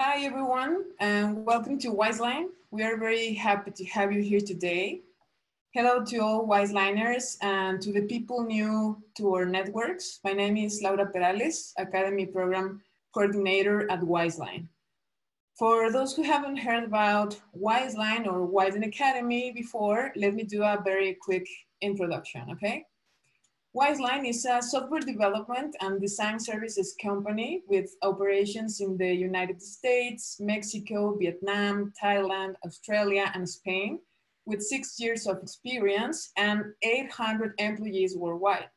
Hi, everyone, and welcome to Wizeline. We are very happy to have you here today. Hello to all Wizeliners and to the people new to our networks. My name is Laura Perales, Academy Program Coordinator at Wizeline. For those who haven't heard about Wizeline or Wizeline Academy before, let me do a very quick introduction, okay? Wizeline is a software development and design services company with operations in the United States, Mexico, Vietnam, Thailand, Australia, and Spain, with six years of experience and 800 employees worldwide.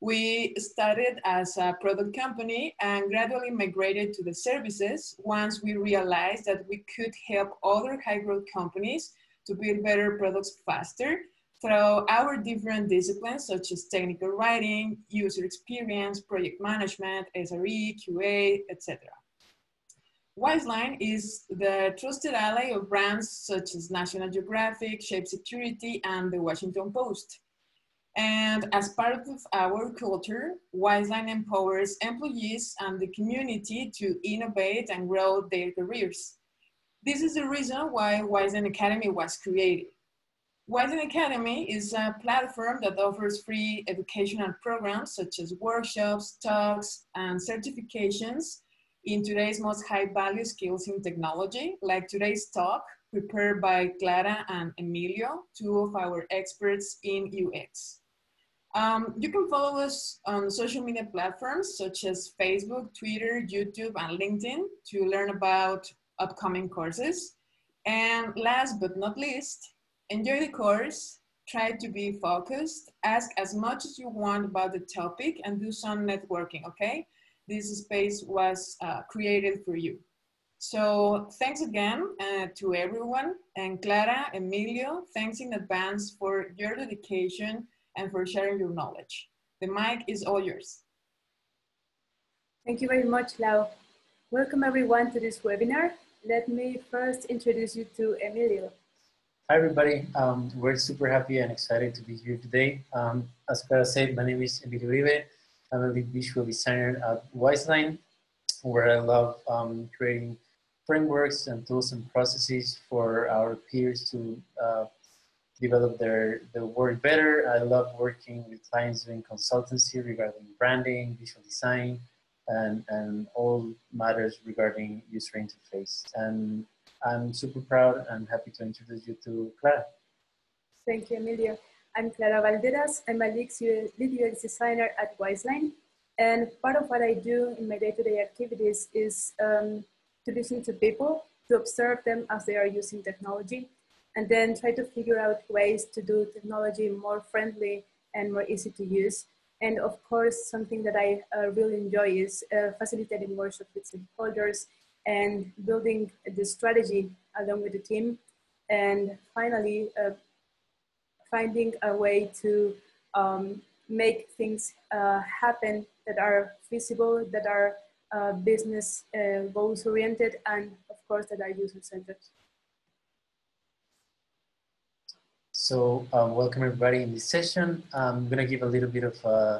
We started as a product company and gradually migrated to the services once we realized that we could help other high growth companies to build better products faster through our different disciplines such as technical writing, user experience, project management, SRE, QA, etc. Wizeline is the trusted ally of brands such as National Geographic, Shape Security, and the Washington Post. And as part of our culture, Wizeline empowers employees and the community to innovate and grow their careers. This is the reason why Wizeline Academy was created. Wizeline Academy is a platform that offers free educational programs such as workshops, talks, and certifications in today's most high value skills in technology, like today's talk prepared by Clara and Emilio, two of our experts in UX. Um, you can follow us on social media platforms such as Facebook, Twitter, YouTube, and LinkedIn to learn about upcoming courses. And last but not least, Enjoy the course, try to be focused, ask as much as you want about the topic and do some networking, okay? This space was uh, created for you. So thanks again uh, to everyone and Clara, Emilio, thanks in advance for your dedication and for sharing your knowledge. The mic is all yours. Thank you very much, Lau. Welcome everyone to this webinar. Let me first introduce you to Emilio. Hi, everybody. Um, we're super happy and excited to be here today. Um, as Clara said, my name is Emilio Uribe. I'm a lead visual designer at Wizeline, where I love um, creating frameworks and tools and processes for our peers to uh, develop their, their work better. I love working with clients doing consultancy regarding branding, visual design, and, and all matters regarding user interface. And I'm super proud and happy to introduce you to Clara. Thank you, Emilio. I'm Clara Valderas. I'm a lead UX designer at Wizeline. And part of what I do in my day-to-day -day activities is um, to listen to people, to observe them as they are using technology, and then try to figure out ways to do technology more friendly and more easy to use. And of course, something that I uh, really enjoy is uh, facilitating workshops with stakeholders and building the strategy along with the team. And finally, uh, finding a way to um, make things uh, happen that are feasible, that are uh, business uh, goals oriented, and of course that are user centered. So um, welcome everybody in this session. I'm gonna give a little bit of uh,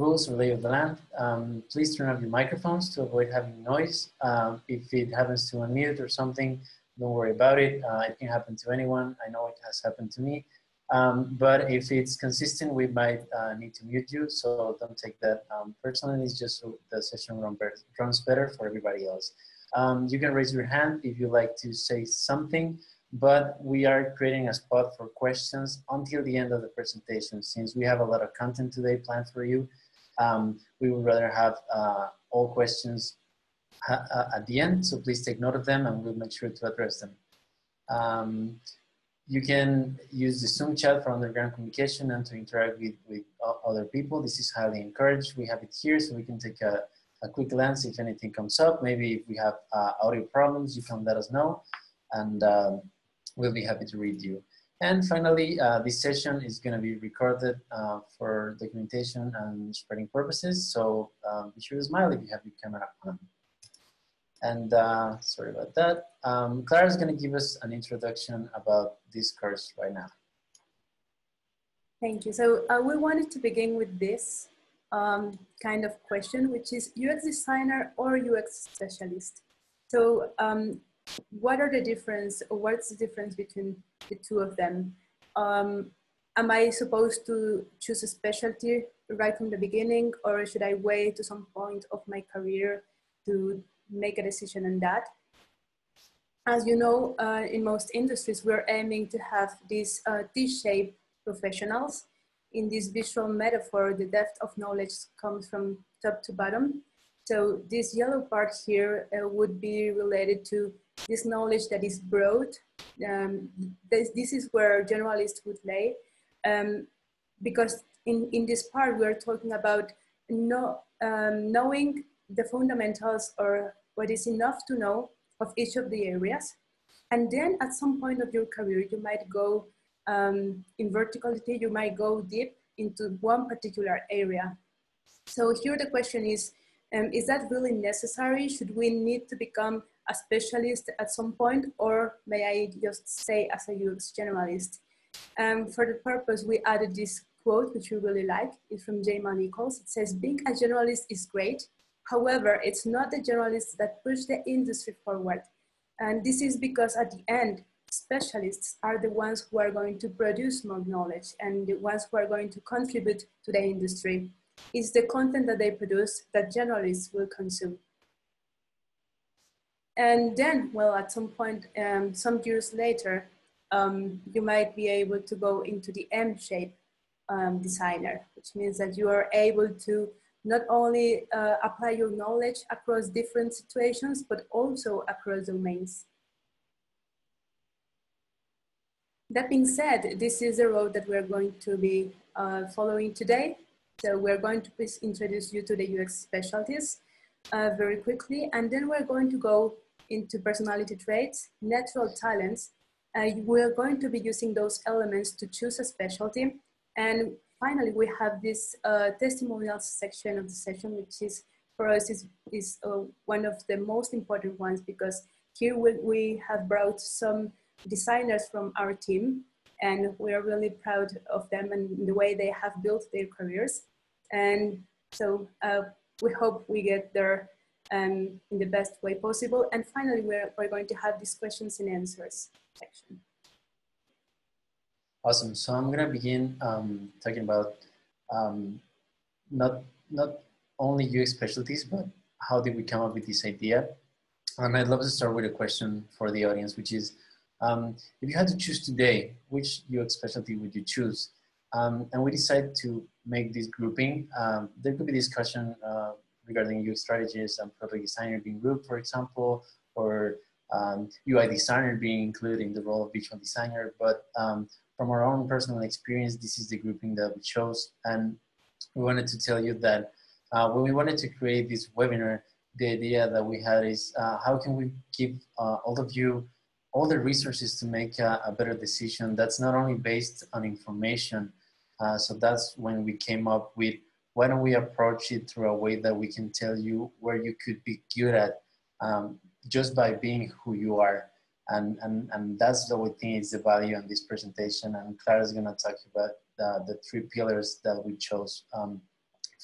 rules or lay of the land. Um, please turn off your microphones to avoid having noise. Um, if it happens to unmute or something, don't worry about it. Uh, it can happen to anyone. I know it has happened to me. Um, but if it's consistent, we might uh, need to mute you. So don't take that um, personally. It's just so the session runs better for everybody else. Um, you can raise your hand if you like to say something, but we are creating a spot for questions until the end of the presentation. Since we have a lot of content today planned for you, um, we would rather have uh, all questions uh, at the end, so please take note of them and we'll make sure to address them. Um, you can use the Zoom chat for underground communication and to interact with, with other people. This is highly encouraged. We have it here so we can take a, a quick glance if anything comes up. Maybe if we have uh, audio problems, you can let us know and um, we'll be happy to read you. And finally, uh, this session is going to be recorded uh, for documentation and spreading purposes. So um, be sure to smile if you have your camera on. And uh, sorry about that. Um, Clara is going to give us an introduction about this course right now. Thank you. So uh, we wanted to begin with this um, kind of question, which is UX designer or UX specialist. So um, what are the difference, what's the difference between the two of them? Um, am I supposed to choose a specialty right from the beginning, or should I wait to some point of my career to make a decision on that? As you know, uh, in most industries, we're aiming to have these uh, T-shaped professionals. In this visual metaphor, the depth of knowledge comes from top to bottom. So this yellow part here uh, would be related to this knowledge that is broad. Um, this, this, is where generalists would lay. Um, because in, in this part, we're talking about no, um, knowing the fundamentals or what is enough to know of each of the areas. And then at some point of your career, you might go um, in verticality, you might go deep into one particular area. So here the question is, um, is that really necessary? Should we need to become a specialist at some point or may I just say as a UX generalist? Um, for the purpose, we added this quote, which we really like. It's from Jamal Nichols. It says, being a generalist is great. However, it's not the generalists that push the industry forward. And this is because at the end, specialists are the ones who are going to produce more knowledge and the ones who are going to contribute to the industry. It's the content that they produce that generalists will consume. And then, well, at some point, um, some years later, um, you might be able to go into the M-shape um, designer, which means that you are able to not only uh, apply your knowledge across different situations, but also across domains. That being said, this is the road that we're going to be uh, following today. So we're going to introduce you to the UX specialties uh, very quickly, and then we're going to go into personality traits, natural talents. Uh, we're going to be using those elements to choose a specialty. And finally, we have this uh, testimonials section of the session, which is for us is, is uh, one of the most important ones because here we, we have brought some designers from our team and we are really proud of them and the way they have built their careers. And so uh, we hope we get there um, in the best way possible. And finally, we're, we're going to have these questions and answers section. Awesome. So I'm going to begin um, talking about um, not, not only UX specialties, but how did we come up with this idea? And I'd love to start with a question for the audience, which is, um, if you had to choose today, which UX specialty would you choose? Um, and we decided to make this grouping. Um, there could be discussion uh, regarding UX strategists and product designer being grouped, for example, or UI um, designer being included in the role of visual designer. But um, from our own personal experience, this is the grouping that we chose. And we wanted to tell you that uh, when we wanted to create this webinar, the idea that we had is uh, how can we give uh, all of you all the resources to make a, better decision that's not only based on information. Uh, so that's when we came up with why don't we approach it through a way that we can tell you where you could be good at um, just by being who you are. And, and, and that's what we think is the value in this presentation. And Clara is going to talk about the, the three pillars that we chose um,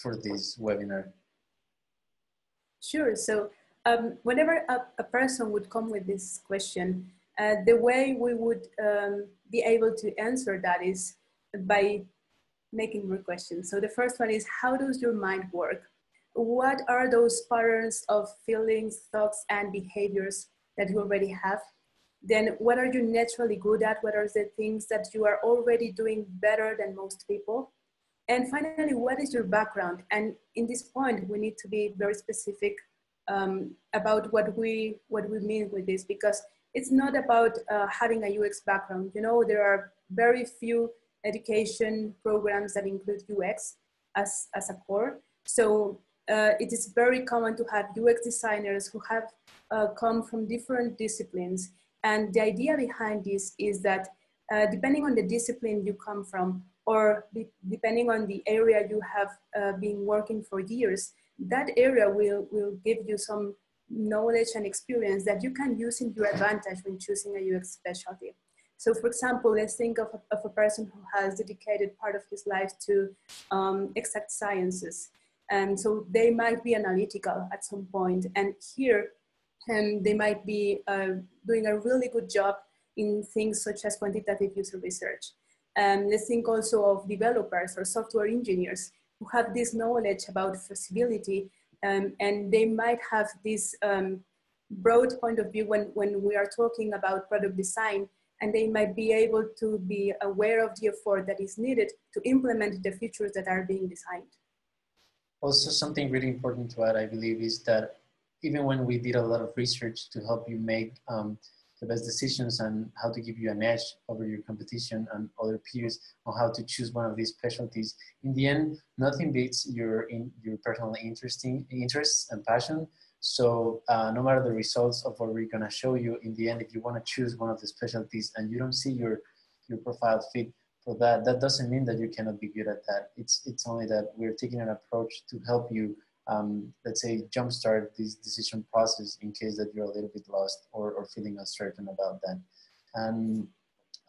for this webinar. Sure. So um, whenever a, a, person would come with this question, uh, the way we would um, be able to answer that is by making more questions. So the first one is, how does your mind work? What are those patterns of feelings, thoughts, and behaviors that you already have? Then what are you naturally good at? What are the things that you are already doing better than most people? And finally, what is your background? And in this point, we need to be very specific um, about what we, what we mean with this because it's not about uh, having a UX background. You know, there are very few education programs that include UX as, as a core. So uh, it is very common to have UX designers who have uh, come from different disciplines. And the idea behind this is that uh, depending on the discipline you come from, or depending on the area you have uh, been working for years, that area will, will give you some knowledge and experience that you can use in your advantage when choosing a UX specialty. So for example, let's think of a, of a person who has dedicated part of his life to um, exact sciences. And so they might be analytical at some point. And here, and they might be uh, doing a really good job in things such as quantitative user research. Um, let's think also of developers or software engineers who have this knowledge about feasibility um, and they might have this um, broad point of view when, when we are talking about product design and they might be able to be aware of the effort that is needed to implement the features that are being designed. Also, something really important to add, I believe, is that even when we did a lot of research to help you make um, the best decisions and how to give you an edge over your competition and other peers on how to choose one of these specialties, in the end, nothing beats your in your personal interesting interests and passion so uh, no matter the results of what we're gonna show you, in the end, if you wanna choose one of the specialties and you don't see your, your profile fit for that, that doesn't mean that you cannot be good at that. It's, it's only that we're taking an approach to help you, um, let's say, jumpstart this decision process in case that you're a little bit lost or, or feeling uncertain about that. And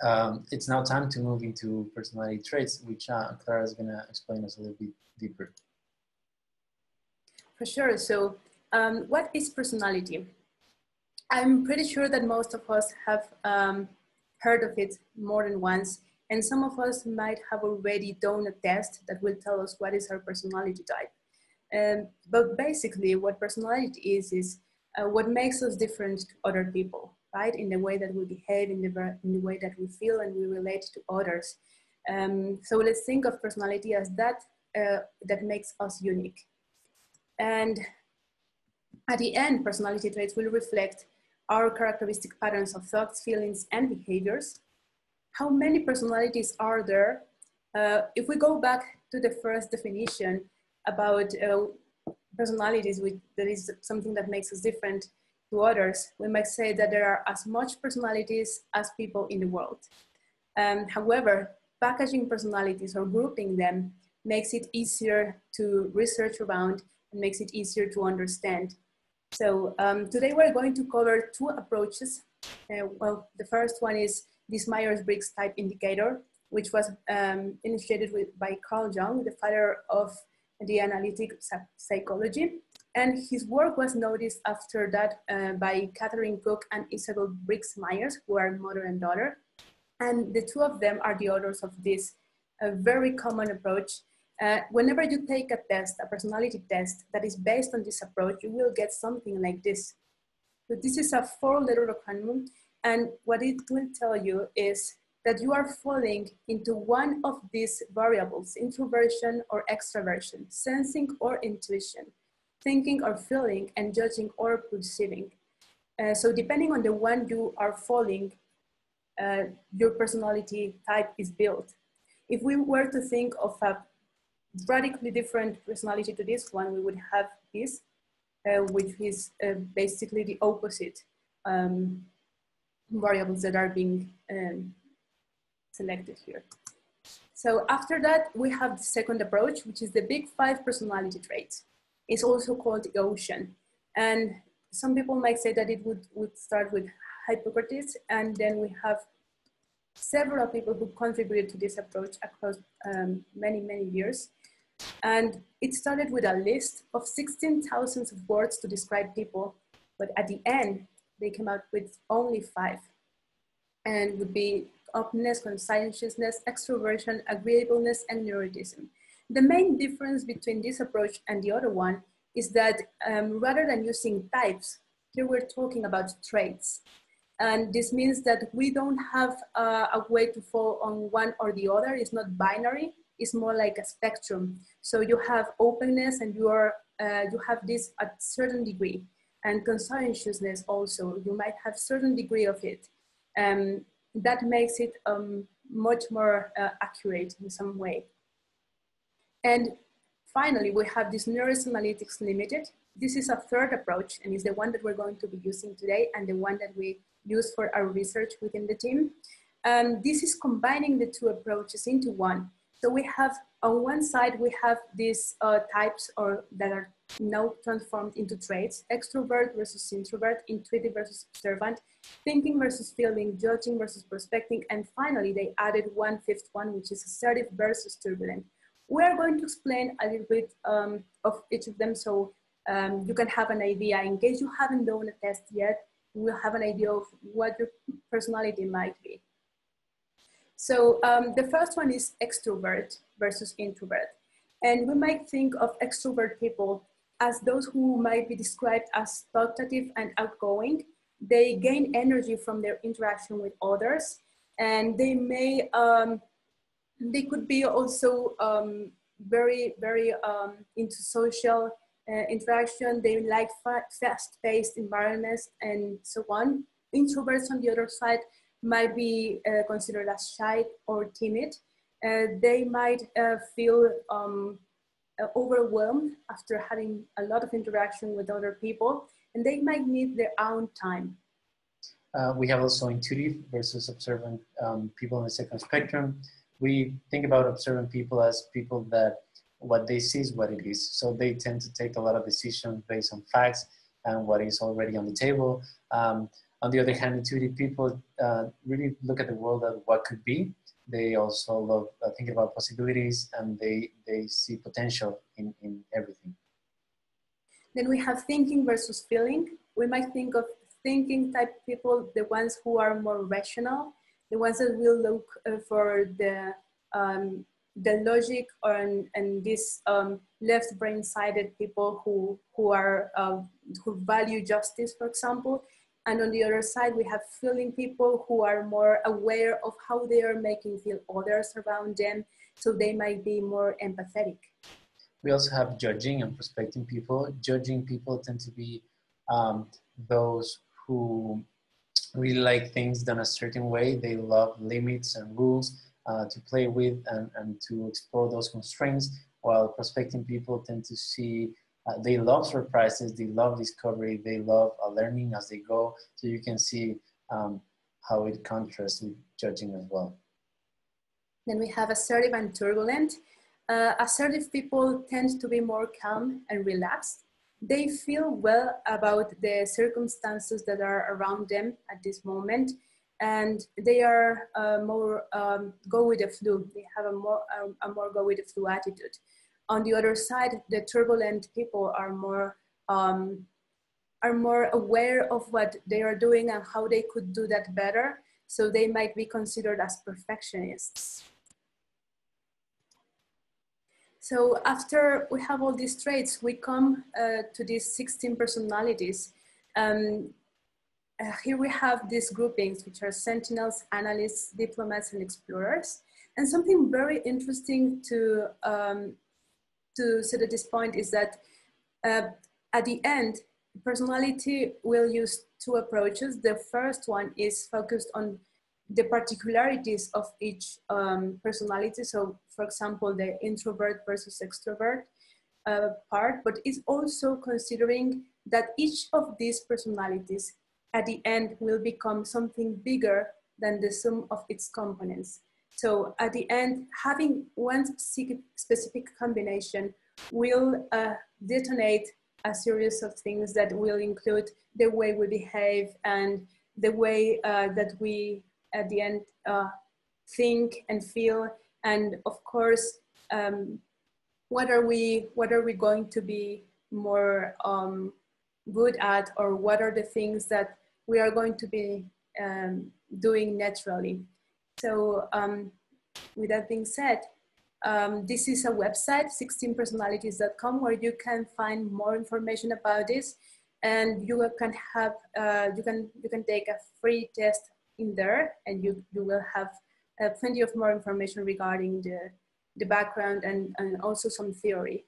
um, it's now time to move into personality traits, which uh, Clara is gonna explain us a little bit deeper. For sure. So um, what is personality? I'm pretty sure that most of us have um, heard of it more than once, and some of us might have already done a test that will tell us what is our personality type. Um, but basically, what personality is, is uh, what makes us different to other people, right? In the way that we behave, in the, in the way that we feel and we relate to others. Um, so let's think of personality as that uh, that makes us unique. And at the end, personality traits will reflect our characteristic patterns of thoughts, feelings, and behaviors. How many personalities are there? Uh, if we go back to the first definition about uh, personalities, which that is something that makes us different to others, we might say that there are as much personalities as people in the world. Um, however, packaging personalities or grouping them makes it easier to research around and makes it easier to understand. So um, today we're going to cover two approaches. Uh, well, the first one is this Myers-Briggs type indicator, which was um, initiated with, by Carl Jung, the father of the analytic psychology. And his work was noticed after that uh, by Katharine Cook and Isabel Briggs Myers, who are mother and daughter. And the two of them are the authors of this very common approach uh, whenever you take a test, a personality test that is based on this approach, you will get something like this. So this is a four letter acronym. And what it will tell you is that you are falling into one of these variables, introversion or extraversion, sensing or intuition, thinking or feeling, and judging or perceiving. Uh, so depending on the one you are falling, uh, your personality type is built. If we were to think of a radically different personality to this one, we would have this, uh, which is uh, basically the opposite um, variables that are being um, selected here. So after that, we have the second approach, which is the big five personality traits. It's also called the ocean. And some people might say that it would, would start with Hippocrates, and then we have several people who contributed to this approach across um, many, many years. And it started with a list of 16,000 of words to describe people, but at the end, they came out with only five. And would be openness, conscientiousness, extroversion, agreeableness, and neuroticism. The main difference between this approach and the other one is that um, rather than using types, here we're talking about traits. And this means that we don't have uh, a way to fall on one or the other. It's not binary is more like a spectrum. So you have openness and you are uh, you have this at certain degree, and conscientiousness also. You might have certain degree of it. Um, that makes it um, much more uh, accurate in some way. And finally, we have this NERIS Analytics Limited. This is a third approach and is the one that we're going to be using today and the one that we use for our research within the team. Um, this is combining the two approaches into one. So we have, on one side, we have these uh, types or that are now transformed into traits, extrovert versus introvert, intuitive versus observant, thinking versus feeling, judging versus prospecting, and finally they added one fifth one, which is assertive versus turbulent. We are going to explain a little bit um, of each of them. So um, you can have an idea in case you haven't done a test yet you will have an idea of what your personality might be so um, the first one is extrovert versus introvert. And we might think of extrovert people as those who might be described as talkative and outgoing. They gain energy from their interaction with others and they may um, they could be also um, very very um, into social uh, interaction. They like fast-paced environments and so on. Introverts on the other side might be uh, considered as shy or timid uh, they might uh, feel um, uh, overwhelmed after having a lot of interaction with other people and they might need their own time uh, we have also intuitive versus observant um, people in the second spectrum. We think about observant people as people that what they see is what it is. So they tend to take a lot of decisions based on facts and what is already on the table. Um, on the other hand, intuitive people uh, really look at the world as what could be. They also love uh, thinking about possibilities and they, they see potential in, in everything. Then we have thinking versus feeling. We might think of thinking type people, the ones who are more rational, the ones that will look uh, for the um, the logic and, and this um, left brain sided people who, who are, uh, who value justice, for example. And on the other side, we have feeling people who are more aware of how they are making feel others around them. So they might be more empathetic. We also have judging and prospecting people. Judging people tend to be um, those who really like things done a certain way. They love limits and rules uh, to play with and, and to explore those constraints, while prospecting people tend to see uh, they love surprises, they love discovery, they love uh, learning as they go. So you can see um, how it contrasts with judging as well. Then we have assertive and turbulent. Uh, assertive people tend to be more calm and relaxed they feel well about the circumstances that are around them at this moment and they are uh, more um, go with the flow they have a more a, a, more go with the flow attitude on the other side the turbulent people are more um, are more aware of what they are doing and how they could do that better so they might be considered as perfectionists so after we have all these traits, we come uh, to these 16 personalities. Um, uh, here we have these groupings, which are sentinels, analysts, diplomats, and explorers. And something very interesting to, um, to at this point is that uh, at the end, personality will use two approaches. The first one is focused on the particularities of each um, personality. So for example, the introvert versus extrovert uh, part, but it's also considering that each of these personalities at the end will become something bigger than the sum of its components. So at the end, having one specific combination will uh, detonate a series of things that will include the way we behave and the way uh, that we at the end uh, think and feel. And of course um, what are we what are we going to be more um, good at or what are the things that we are going to be um, doing naturally so um, with that being said um, this is a website 16personalities.com where you can find more information about this and you can have uh, you can you can take a free test in there and you, you will have uh, plenty of more information regarding the, the background and, and also some theory.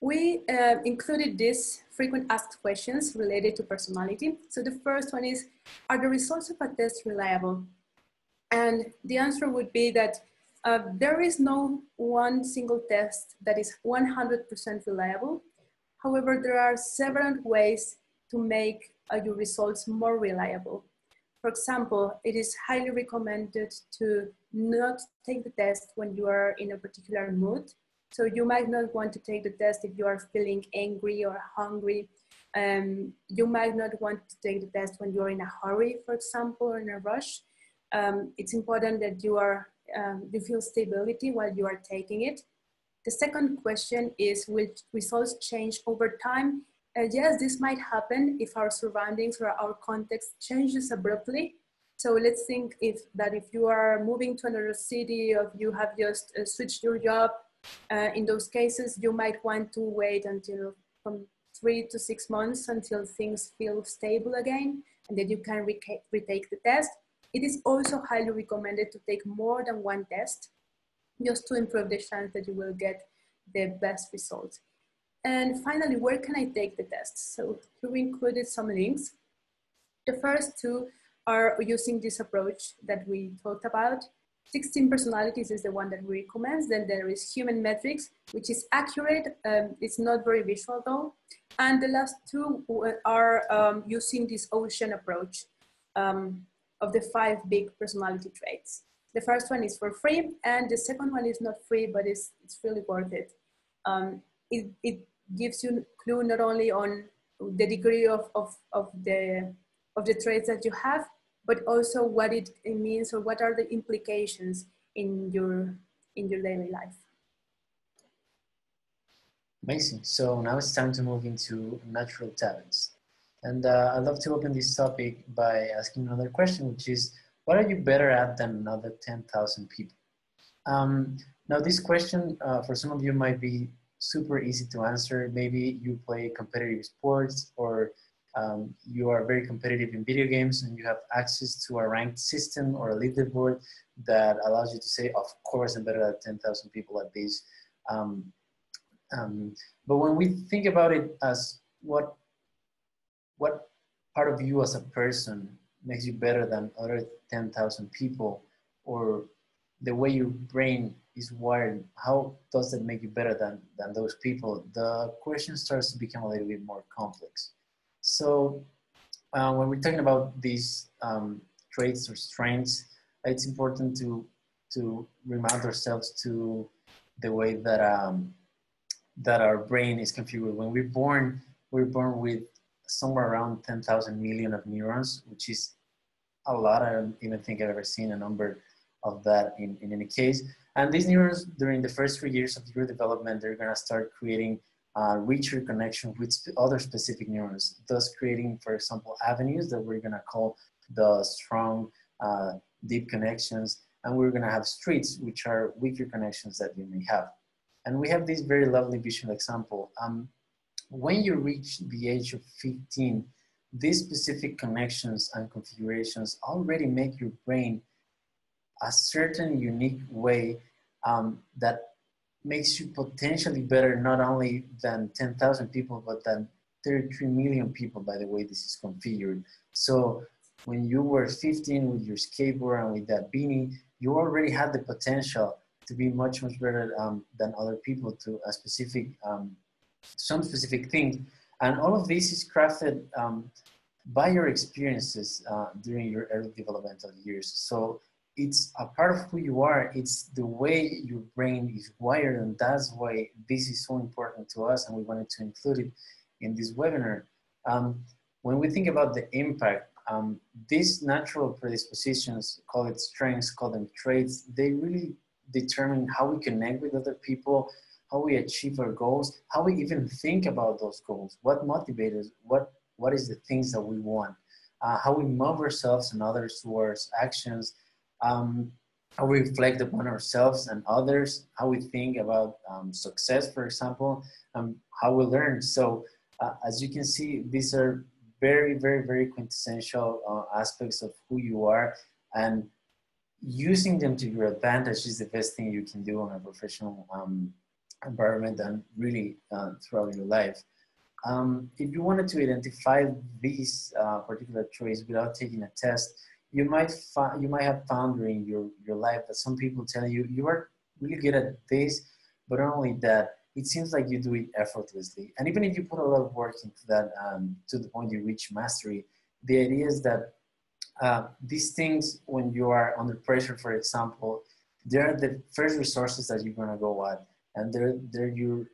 We uh, included these frequent asked questions related to personality. So the first one is, are the results of a test reliable? And the answer would be that uh, there is no one single test that is 100% reliable. However, there are several ways to make uh, your results more reliable. For example, it is highly recommended to not take the test when you are in a particular mood. So you might not want to take the test if you are feeling angry or hungry. Um, you might not want to take the test when you're in a hurry, for example, or in a rush. Um, it's important that you are um, you feel stability while you are taking it. The second question is, will results change over time? Uh, yes, this might happen if our surroundings or our context changes abruptly. So let's think if that if you are moving to another city or if you have just uh, switched your job, uh, in those cases, you might want to wait until from three to six months until things feel stable again, and then you can re retake the test. It is also highly recommended to take more than one test just to improve the chance that you will get the best results. And finally, where can I take the test? So we included some links. The first two are using this approach that we talked about. 16 personalities is the one that we recommend. Then there is human metrics, which is accurate. Um, it's not very visual though. And the last two are um, using this ocean approach um, of the five big personality traits. The first one is for free, and the second one is not free, but it's, it's really worth it. Um, it, it gives you clue not only on the degree of, of, of, the, of the traits that you have, but also what it, means or what are the implications in your, in your daily life. Amazing. So now it's time to move into natural talents. And uh, I'd love to open this topic by asking another question, which is, what are you better at than another 10,000 people? Um, now this question uh, for some of you might be super easy to answer. Maybe you play competitive sports or um, you are very competitive in video games and you have access to a ranked system or a leaderboard that allows you to say, of course, I'm better than 10,000 people at this. Um, um, but when we think about it as what, what part of you as a person makes you better than other 10,000 people or the way your brain is wired, how does that make you better than, than those people? The question starts to become a little bit more complex. So uh, when we're talking about these um, traits or strengths, it's important to, to remind ourselves to the way that, um, that our brain is configured. When we're born, we're born with somewhere around 10,000 million of neurons, which is a lot. I don't even think I've ever seen a number of that in, in any case. And these neurons, during the first three years of your development, they're gonna start creating uh, richer connection with other specific neurons, thus creating, for example, avenues that we're gonna call the strong, uh, deep connections, and we're gonna have streets, which are weaker connections that you may have. And we have this very lovely visual example. Um, when you reach the age of 15, these specific connections and configurations already make your brain a certain unique way um, that makes you potentially better not only than 10,000 people, but than 33 million people by the way this is configured. So when you were 15 with your skateboard and with that beanie, you already had the potential to be much, much better um, than other people to a specific, um, some specific thing. And all of this is crafted um, by your experiences uh, during your early developmental years. So it's a part of who you are. It's the way your brain is wired, and that's why this is so important to us. And we wanted to include it in this webinar. Um, when we think about the impact, um, these natural predispositions, call it strengths, call them traits, they really determine how we connect with other people, how we achieve our goals, how we even think about those goals, what motivates us, what, what is the things that we want, uh, how we move ourselves and others towards actions, um, how we reflect upon ourselves and others, how we think about um, success, for example, um, how we learn. So uh, as you can see, these are very, very, very quintessential uh, aspects of who you are and using them to your advantage is the best thing you can do in a professional um, environment and really uh, throughout your life. Um, if you wanted to identify these uh, particular traits without taking a test, you might you might have found during your your life that some people tell you you are really good at this, but not only that, it seems like you do it effortlessly. And even if you put a lot of work into that um, to the point you reach mastery, the idea is that uh, these things, when you are under pressure, for example, they're the first resources that you're gonna go at, and they're they're your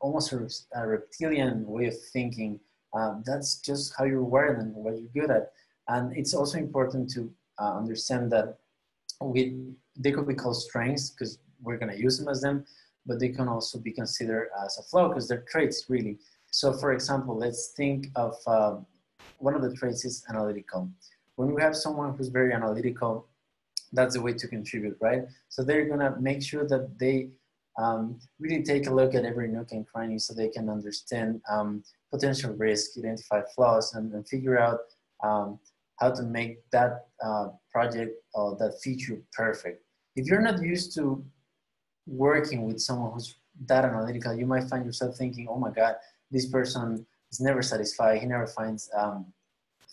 almost a, a reptilian way of thinking. Um, that's just how you're wired and what you're good at. And it's also important to uh, understand that we, they could be called strengths because we're going to use them as them, but they can also be considered as a flaw because they're traits really. So for example, let's think of uh, one of the traits is analytical. When we have someone who's very analytical, that's the way to contribute, right? So they're gonna make sure that they um, really take a look at every nook and cranny so they can understand um, potential risk, identify flaws, and, and figure out um, how to make that uh, project or that feature perfect. If you're not used to working with someone who's that analytical, you might find yourself thinking, oh my God, this person is never satisfied. He never finds um,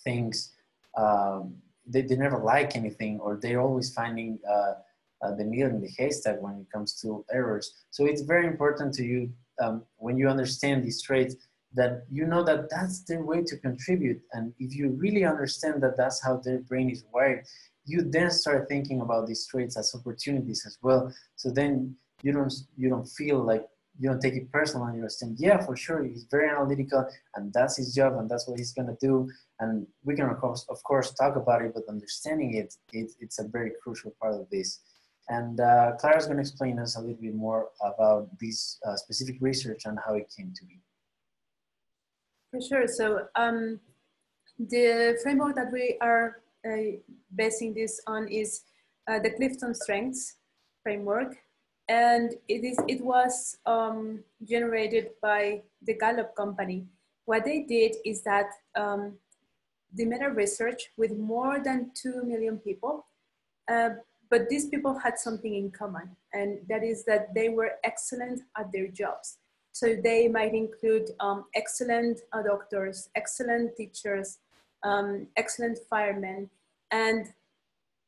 things, um, they, they never like anything, or they're always finding uh, uh, the needle in the haystack when it comes to errors. So it's very important to you um, when you understand these traits that you know that that's their way to contribute. And if you really understand that that's how their brain is wired, you then start thinking about these traits as opportunities as well. So then you don't you don't feel like you don't take it personal and you understand, yeah, for sure, he's very analytical and that's his job and that's what he's gonna do. And we can of course, of course talk about it, but understanding it, it it's a very crucial part of this. And uh, Clara's gonna explain us a little bit more about this uh, specific research and how it came to be. For sure, so um, the framework that we are uh, basing this on is uh, the Clifton Strengths framework and it is it was um, generated by the Gallup company. What they did is that um, they made a research with more than two million people, uh, but these people had something in common, and that is that they were excellent at their jobs. So they might include um, excellent uh, doctors, excellent teachers, um, excellent firemen, and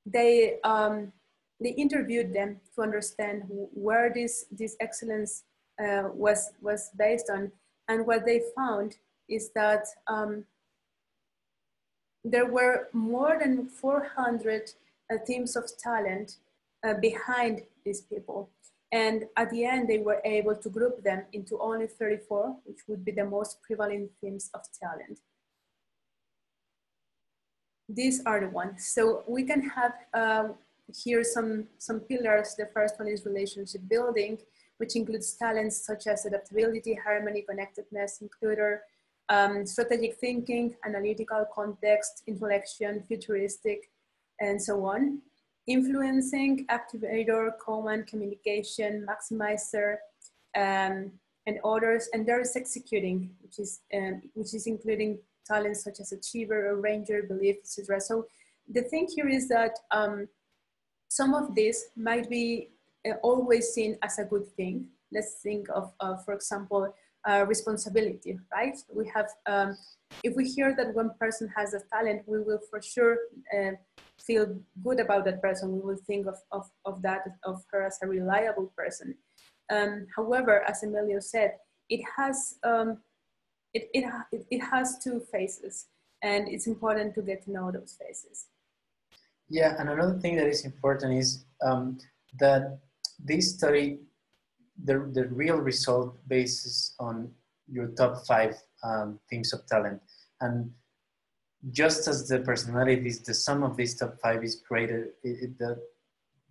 they um, they interviewed them to understand where this, this excellence uh, was, was based on. And what they found is that um, there were more than 400 uh, teams of talent uh, behind these people. And at the end, they were able to group them into only 34, which would be the most prevalent themes of talent. These are the ones. So we can have uh, here some, some pillars. The first one is relationship building, which includes talents such as adaptability, harmony, connectedness, includer, um, strategic thinking, analytical context, intellection, futuristic, and so on. Influencing, activator, command, communication, maximizer, um, and others. And there is executing, which is, um, which is including talents such as achiever, arranger, belief, etc. So the thing here is that um, some of this might be uh, always seen as a good thing. Let's think of, uh, for example, uh, responsibility, right? We have, um, if we hear that one person has a talent, we will for sure uh, feel good about that person. We will think of, of, of that, of her as a reliable person. Um, however, as Emilio said, it has, um, it, it, it has two faces and it's important to get to know those faces. Yeah, and another thing that is important is um, that this study, the, the real result bases on your top five um, themes of talent. And just as the personality is the sum of these top five is greater, it, it, the,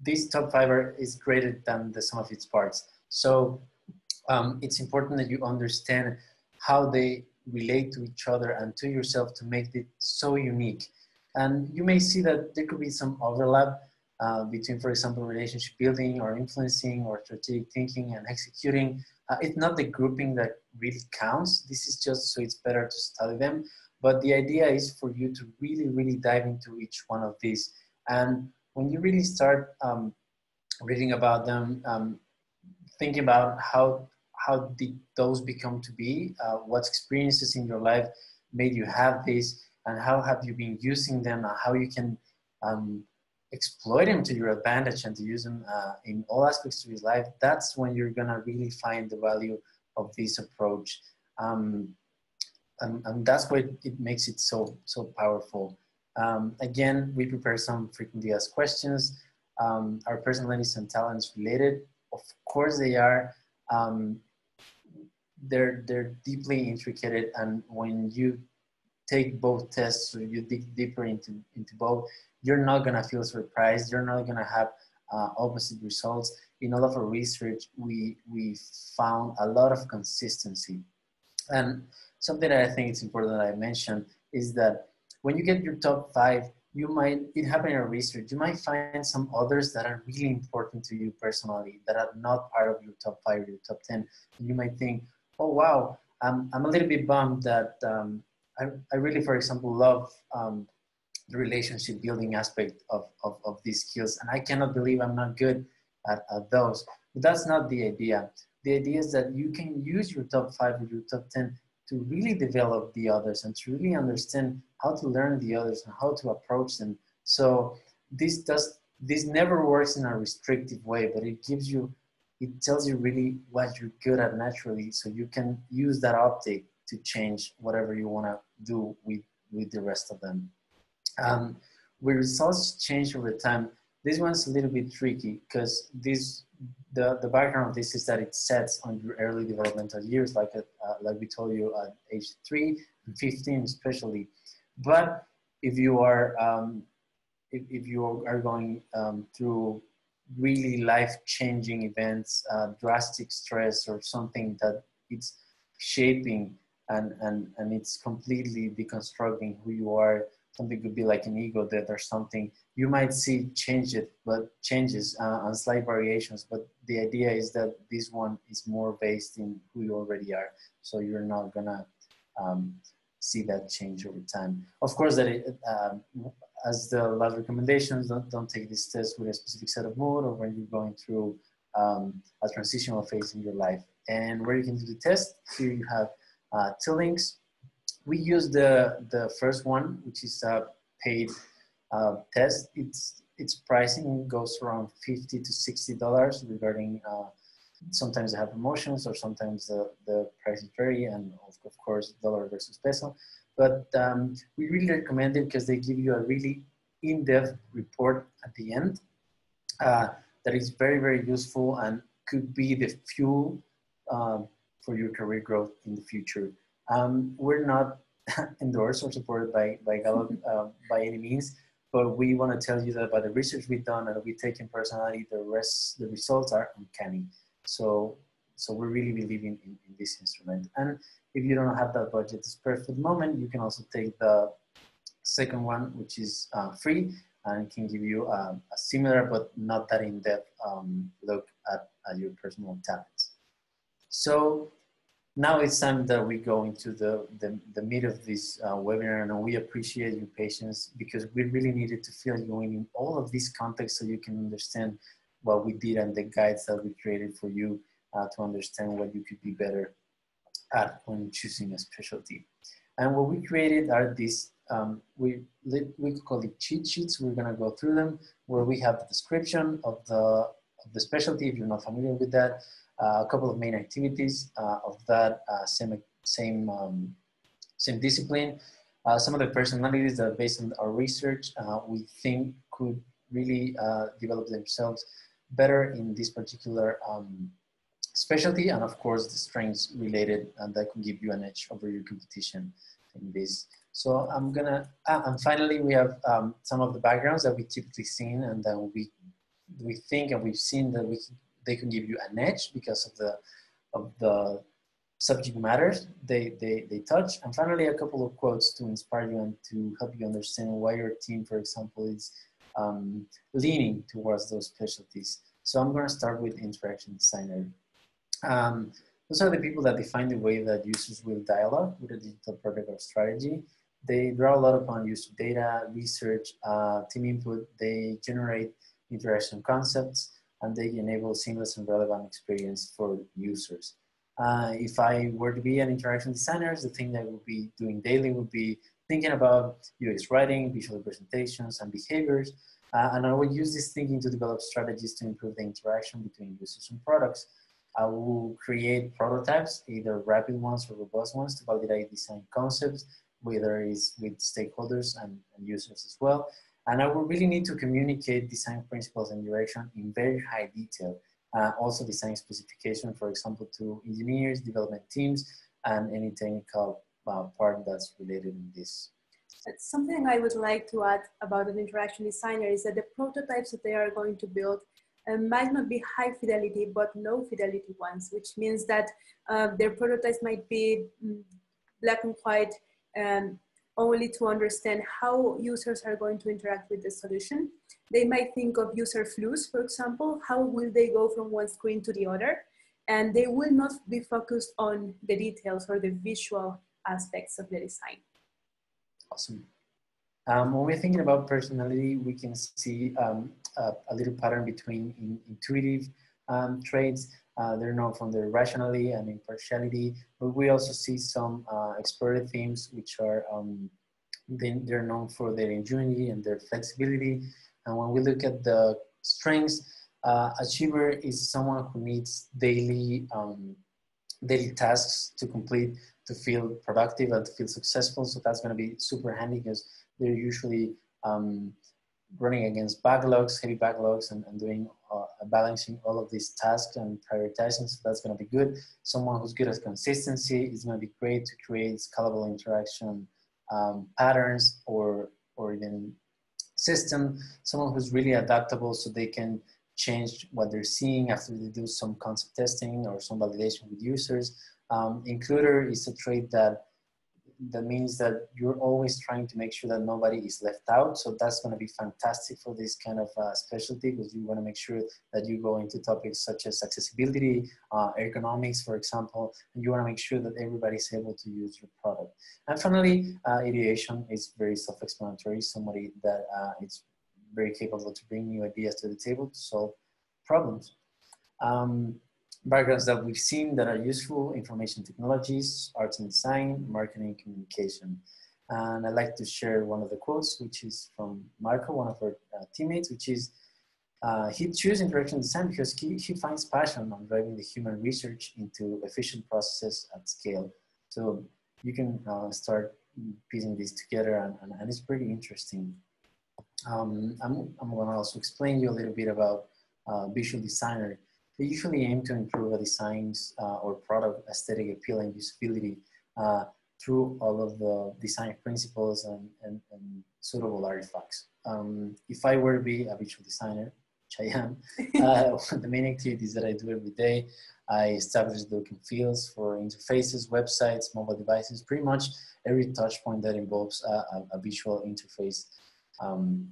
this top five are, is greater than the sum of its parts. So um, it's important that you understand how they relate to each other and to yourself to make it so unique. And you may see that there could be some overlap uh, between, for example, relationship building or influencing or strategic thinking and executing. Uh, it's not the grouping that really counts. This is just so it's better to study them. But the idea is for you to really, really dive into each one of these. And when you really start um, reading about them, um, thinking about how how did those become to be, uh, what experiences in your life made you have this, and how have you been using them and how you can um, exploit him to your advantage and to use him uh, in all aspects of his life, that's when you're gonna really find the value of this approach. Um, and, and, that's why it makes it so, so powerful. Um, again, we prepare some frequently asked questions. Um, are personalities and talents related? Of course they are. Um, they're, they're deeply intricate and when you take both tests, so you dig deeper into, into both, you're not gonna feel surprised. You're not gonna have uh, opposite results. in all of our research, we, we found a lot of consistency. And something that I think it's important that I mention is that when you get your top five, you might, it happened in our research, you might find some others that are really important to you personally, that are not part of your top five or your top 10. And you might think, oh, wow, I'm, I'm a little bit bummed that um, I, I really, for example, love um, relationship building aspect of, of, of these skills. And I cannot believe I'm not good at, at those. But that's not the idea. The idea is that you can use your top five or your top 10 to really develop the others and to really understand how to learn the others and how to approach them. So this does this never works in a restrictive way, but it gives you it tells you really what you're good at naturally so you can use that optic to change whatever you want to do with with the rest of them. Um, with results change over time, this one's a little bit tricky because this the, the background of this is that it sets on your early developmental years, like at, uh, like we told you at age three and 15 especially. But if you are um, if, if you are going um, through really life-changing events, uh, drastic stress or something that it's shaping and, and, and it's completely deconstructing who you are, something could be like an ego that or something. You might see change it but changes uh, and slight variations but the idea is that this one is more based in who you already are. So you're not gonna um, see that change over time. Of course that it, um, as the last recommendations don't, don't take this test with a specific set of mood or when you're going through um, a transitional phase in your life. And where you can do the test here you have uh, two links we use the the first one, which is a paid uh, test. It's its pricing goes around fifty to sixty dollars regarding. Uh, sometimes they have promotions, or sometimes the the prices vary, and of, of course dollar versus peso. But um, we really recommend it because they give you a really in-depth report at the end uh, that is very very useful and could be the fuel um, for your career growth in the future. Um, we're not endorsed or supported by, by Gallup uh, by any means, but we want to tell you that by the research we've done and we've taken personally, the rest, the results are uncanny. So, so we really believe in, in, in this instrument. And if you don't have that budget spare for moment, you can also take the second one, which is uh, free and can give you um, a similar but not that in-depth um, look at, at your personal talents. So now it's time that we go into the, the, the meat of this uh, webinar and we appreciate your patience because we really needed to fill you in, all of this context so you can understand what we did and the guides that we created for you uh, to understand what you could be better at when choosing a specialty. And what we created are these, um, we, we call it cheat sheets. We're gonna go through them where we have the description of the, of the specialty if you're not familiar with that, a couple of main activities uh, of that uh, same, same, um, same discipline. some of the personalities that based on our research, we think could really develop themselves better in this particular um, specialty and of course the strengths related and that can give you an edge over your competition in this. So I'm gonna, uh, and finally we have um, some of the backgrounds that we typically seen and that we, we think and we've seen that we they can give you an edge because of the of the subject matters they, they, they touch. And finally, a couple of quotes to inspire you and to help you understand why your team, for example, is um, leaning towards those specialties. So I'm going to start with interaction designer. Um, those are the people that define the way that users will dialogue with a digital product or strategy. They draw a lot upon user data, research, uh, team input. They generate interaction concepts and they enable seamless and relevant experience for users. Uh, if I were to be an interaction designer, the thing that I would be doing daily would be thinking about UX writing, visual presentations, and behaviors. Uh, and I would use this thinking to develop strategies to improve the interaction between users and products. I will create prototypes, either rapid ones or robust ones, to validate design concepts, whether it's with stakeholders and, and users as well. And I will really need to communicate design principles and direction in very high detail. Uh, also design specification, for example, to engineers, development teams, and any technical uh, part that's related in this. Something I would like to add about an interaction designer is that the prototypes that they are going to build uh, might not be high fidelity, but low fidelity ones, which means that uh, their prototypes might be mm, black and white um, only to understand how users are going to interact with the solution. They might think of user flows, for example, how will they go from one screen to the other? And they will not be focused on the details or the visual aspects of the design. Awesome. Um, when we're thinking about personality, we can see um, a, a, little pattern between in, intuitive um, traits. Uh, they're known from their rationality and impartiality, but we also see some uh, explorative themes, which are um, they, they're known for their ingenuity and their flexibility. And when we look at the strengths, uh, achiever is someone who needs daily um, daily tasks to complete to feel productive and to feel successful. So that's going to be super handy because they're usually um, running against backlogs, heavy backlogs, and, and doing balancing all of these tasks and prioritizing. So that's going to be good. Someone who's good at consistency is going to be great to create scalable interaction um, patterns or or even system. Someone who's really adaptable, so they can change what they're seeing after they do some concept testing or some validation with users. Um, includer is a trait that that means that you're always trying to make sure that nobody is left out. So that's going to be fantastic for this kind of uh, specialty because you want to make sure that you go into topics such as accessibility, uh, ergonomics, for example, and you want to make sure that everybody's able to use your product. And finally, uh, ideation is very self-explanatory. Somebody that uh, is very capable to bring new ideas to the table to solve problems. Um, backgrounds that we've seen that are useful, information technologies, arts and design, marketing, communication. And I'd like to share one of the quotes, which is from Marco, one of our uh, teammates, which is, uh, he chose interaction design because he, he finds passion on driving the human research into efficient processes at scale. So you can uh, start piecing these together and, and, and it's pretty interesting. Um, I'm, I'm gonna also explain you a little bit about uh, visual designer. They usually aim to improve a design's uh, or product aesthetic appeal and usability uh, through all of the design principles and, and, and suitable artifacts. Um, if I were to be a visual designer, which I am, uh, the main activities that I do every day, I establish the look and feels for interfaces, websites, mobile devices, pretty much every touch point that involves a, a, a visual interface um,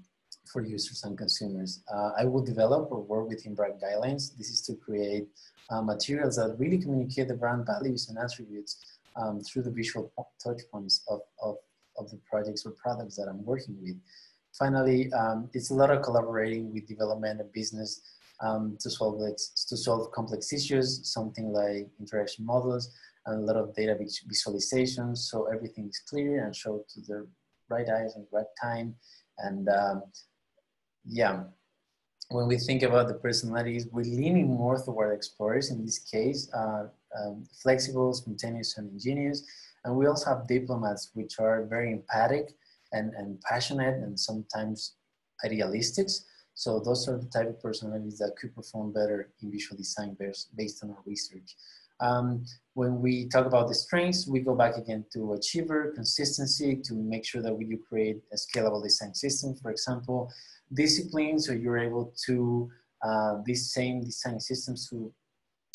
for users and consumers. Uh, I will develop or work within brand guidelines. This is to create uh, materials that really communicate the brand values and attributes um, through the visual touch points of, of, of the projects or products that I'm working with. Finally, um, it's a lot of collaborating with development and business um, to solve to solve complex issues, something like interaction models and a lot of data visualizations, so everything is clear and show to the right eyes and right time. And um, yeah, when we think about the personalities, we're leaning more toward explorers in this case, uh, um, flexible, spontaneous, and ingenious. And we also have diplomats, which are very empathic and, and passionate and sometimes idealistic. So those are the type of personalities that could perform better in visual design based, based on our research. Um, when we talk about the strengths, we go back again to achiever, consistency, to make sure that we do create a scalable design system, for example, discipline, so you're able to, uh, these same design systems to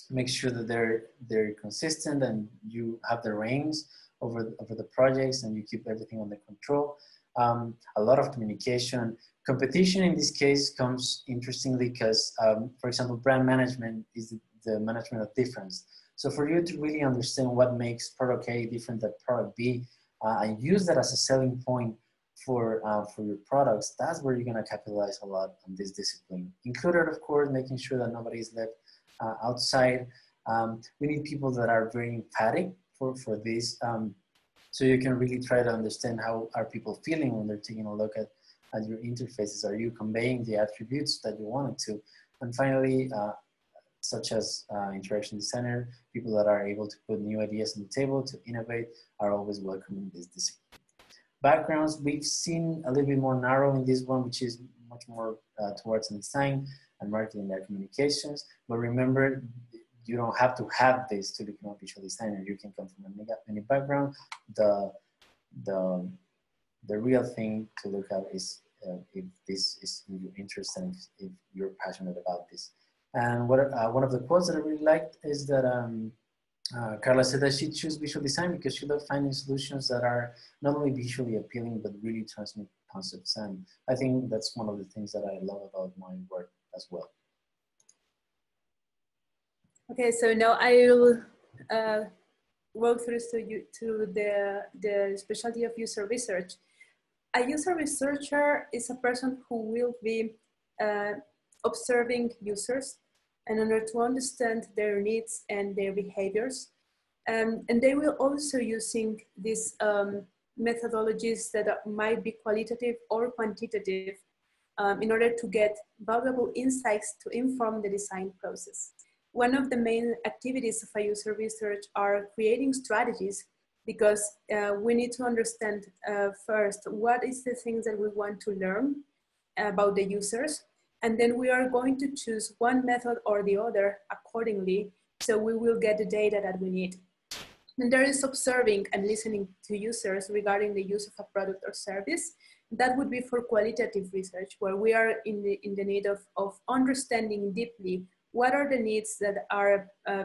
make sure that they're, they're consistent and you have the reins over, over the projects and you keep everything under control. Um, a lot of communication. Competition in this case comes interestingly because, um, for example, brand management is the, the management of difference. So for you to really understand what makes product A different than product B, uh, and use that as a selling point for uh, for your products, that's where you're gonna capitalize a lot on this discipline. Includer, of course, making sure that nobody is left uh, outside. Um, we need people that are very emphatic for for this, um, so you can really try to understand how are people feeling when they're taking a look at at your interfaces. Are you conveying the attributes that you wanted to? And finally, uh, such as uh, interaction designer, people that are able to put new ideas on the table to innovate are always welcome in this discipline. Backgrounds, we've seen a little bit more narrow in this one, which is much more uh, towards design and marketing and communications. But remember, you don't have to have this to become a visual designer. You can come from any, background. The, the, the real thing to look at is uh, if this is in your interest and if, if you're passionate about this. And what, uh, one of the quotes that I really liked is that um, uh, Carla said that she chose visual design because she loved finding solutions that are not only visually appealing, but really transmit concepts. And I think that's one of the things that I love about my work as well. Okay, so now I will uh, walk through to, you, to the, the specialty of user research. A user researcher is a person who will be uh, observing users in order to understand their needs and their behaviors. Um, and they will also using these um, methodologies that are, might be qualitative or quantitative um, in order to get valuable insights to inform the design process. One of the main activities of a user research are creating strategies because uh, we need to understand uh, first what is the things that we want to learn about the users and then we are going to choose one method or the other accordingly so we will get the data that we need. And there is observing and listening to users regarding the use of a product or service. That would be for qualitative research, where we are in the, in the need of, of understanding deeply what are the needs that are, uh,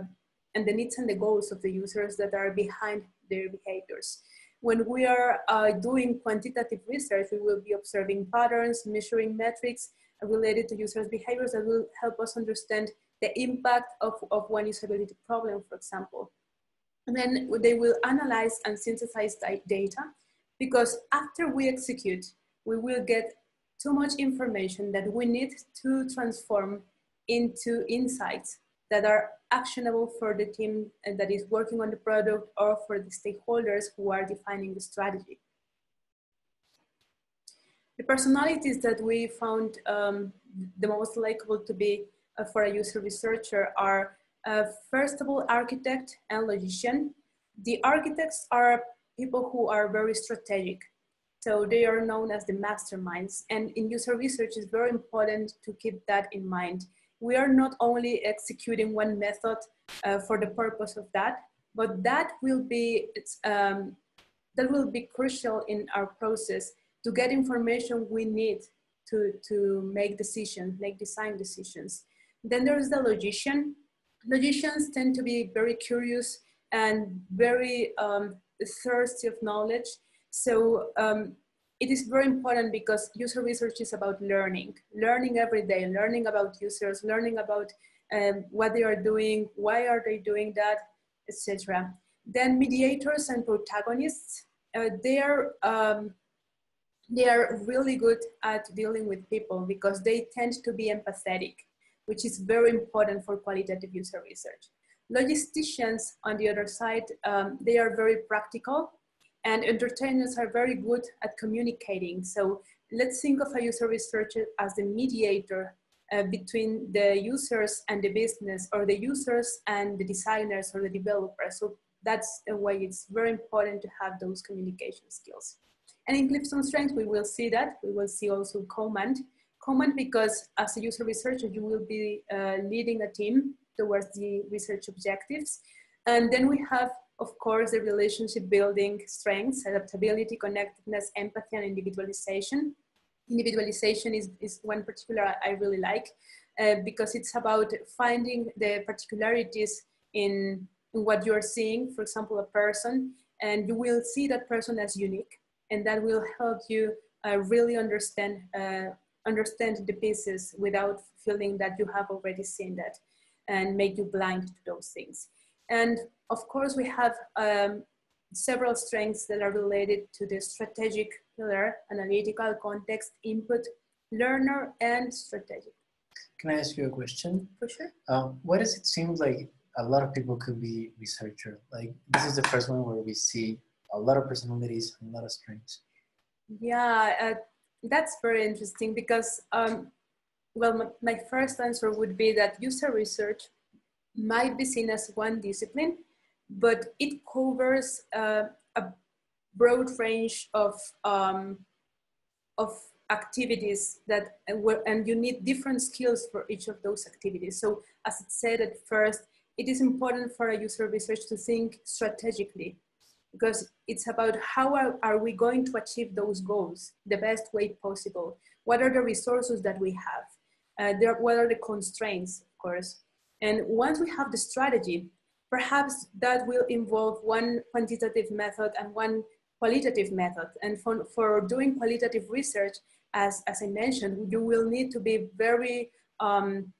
and the needs and the goals of the users that are behind their behaviors. When we are uh, doing quantitative research, we will be observing patterns, measuring metrics, related to users' behaviors that will help us understand the impact of, of one usability problem, for example. And then they will analyze and synthesize data because after we execute, we will get too much information that we need to transform into insights that are actionable for the team and that is working on the product or for the stakeholders who are defining the strategy. The personalities that we found um, the most likable to be uh, for a user researcher are uh, first of all, architect and logician. The architects are people who are very strategic. So they are known as the masterminds. And in user research, it's very important to keep that in mind. We are not only executing one method uh, for the purpose of that, but that will be um, that will be crucial in our process to get information we need to, to make decisions, make design decisions. Then there's the logician. Logicians tend to be very curious and very um, thirsty of knowledge. So um, it is very important because user research is about learning, learning every day, learning about users, learning about um, what they are doing, why are they doing that, etc. Then mediators and protagonists, uh, they are um, they are really good at dealing with people because they tend to be empathetic, which is very important for qualitative user research. Logisticians, on the other side, um, they are very practical and entertainers are very good at communicating. So let's think of a user researcher as the mediator uh, between the users and the business or the users and the designers or the developers. So that's why it's very important to have those communication skills. And in Clifton Strengths, we will see that. We will see also command. Command because as a user researcher, you will be uh, leading a team towards the research objectives. And then we have, of course, the relationship building strengths, adaptability, connectedness, empathy, and individualization. Individualization is, is one particular I really like uh, because it's about finding the particularities in, in what you're seeing, for example, a person, and you will see that person as unique and that will help you uh, really understand uh, understand the pieces without feeling that you have already seen that and make you blind to those things. And of course, we have um, several strengths that are related to the strategic pillar, analytical, context, input, learner, and strategic. Can I ask you a question? For sure. Um, what does it seem like a lot of people could be researcher? Like this is the first one where we see a lot of personalities and a lot of strengths. Yeah, uh, that's very interesting because, um, well, my, my first answer would be that user research might be seen as one discipline, but it covers uh, a broad range of um, of activities that and you need different skills for each of those activities. So as it said at first, it is important for a user research to think strategically because it's about how are, we going to achieve those goals the best way possible? What are the resources that we have? Uh, there, what are the constraints, of course? And once we have the strategy, perhaps that will involve one quantitative method and one qualitative method. And for, for doing qualitative research, as, as I mentioned, you will need to be very um,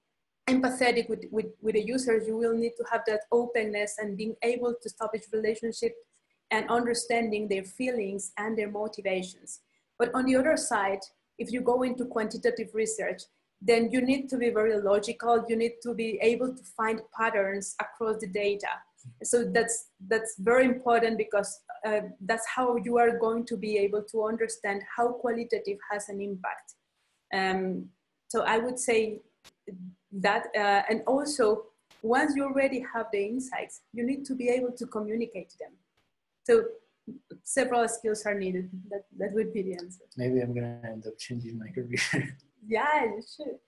empathetic with, with, with the users. You will need to have that openness and being able to establish relationship and understanding their feelings and their motivations. But on the other side, if you go into quantitative research, then you need to be very logical. You need to be able to find patterns across the data. So that's, that's very important because uh, that's how you are going to be able to understand how qualitative has an impact. Um, so I would say that, uh, and also once you already have the insights, you need to be able to communicate them. So several skills are needed. That, that would be the answer. Maybe I'm gonna end up changing my career. yeah, you should.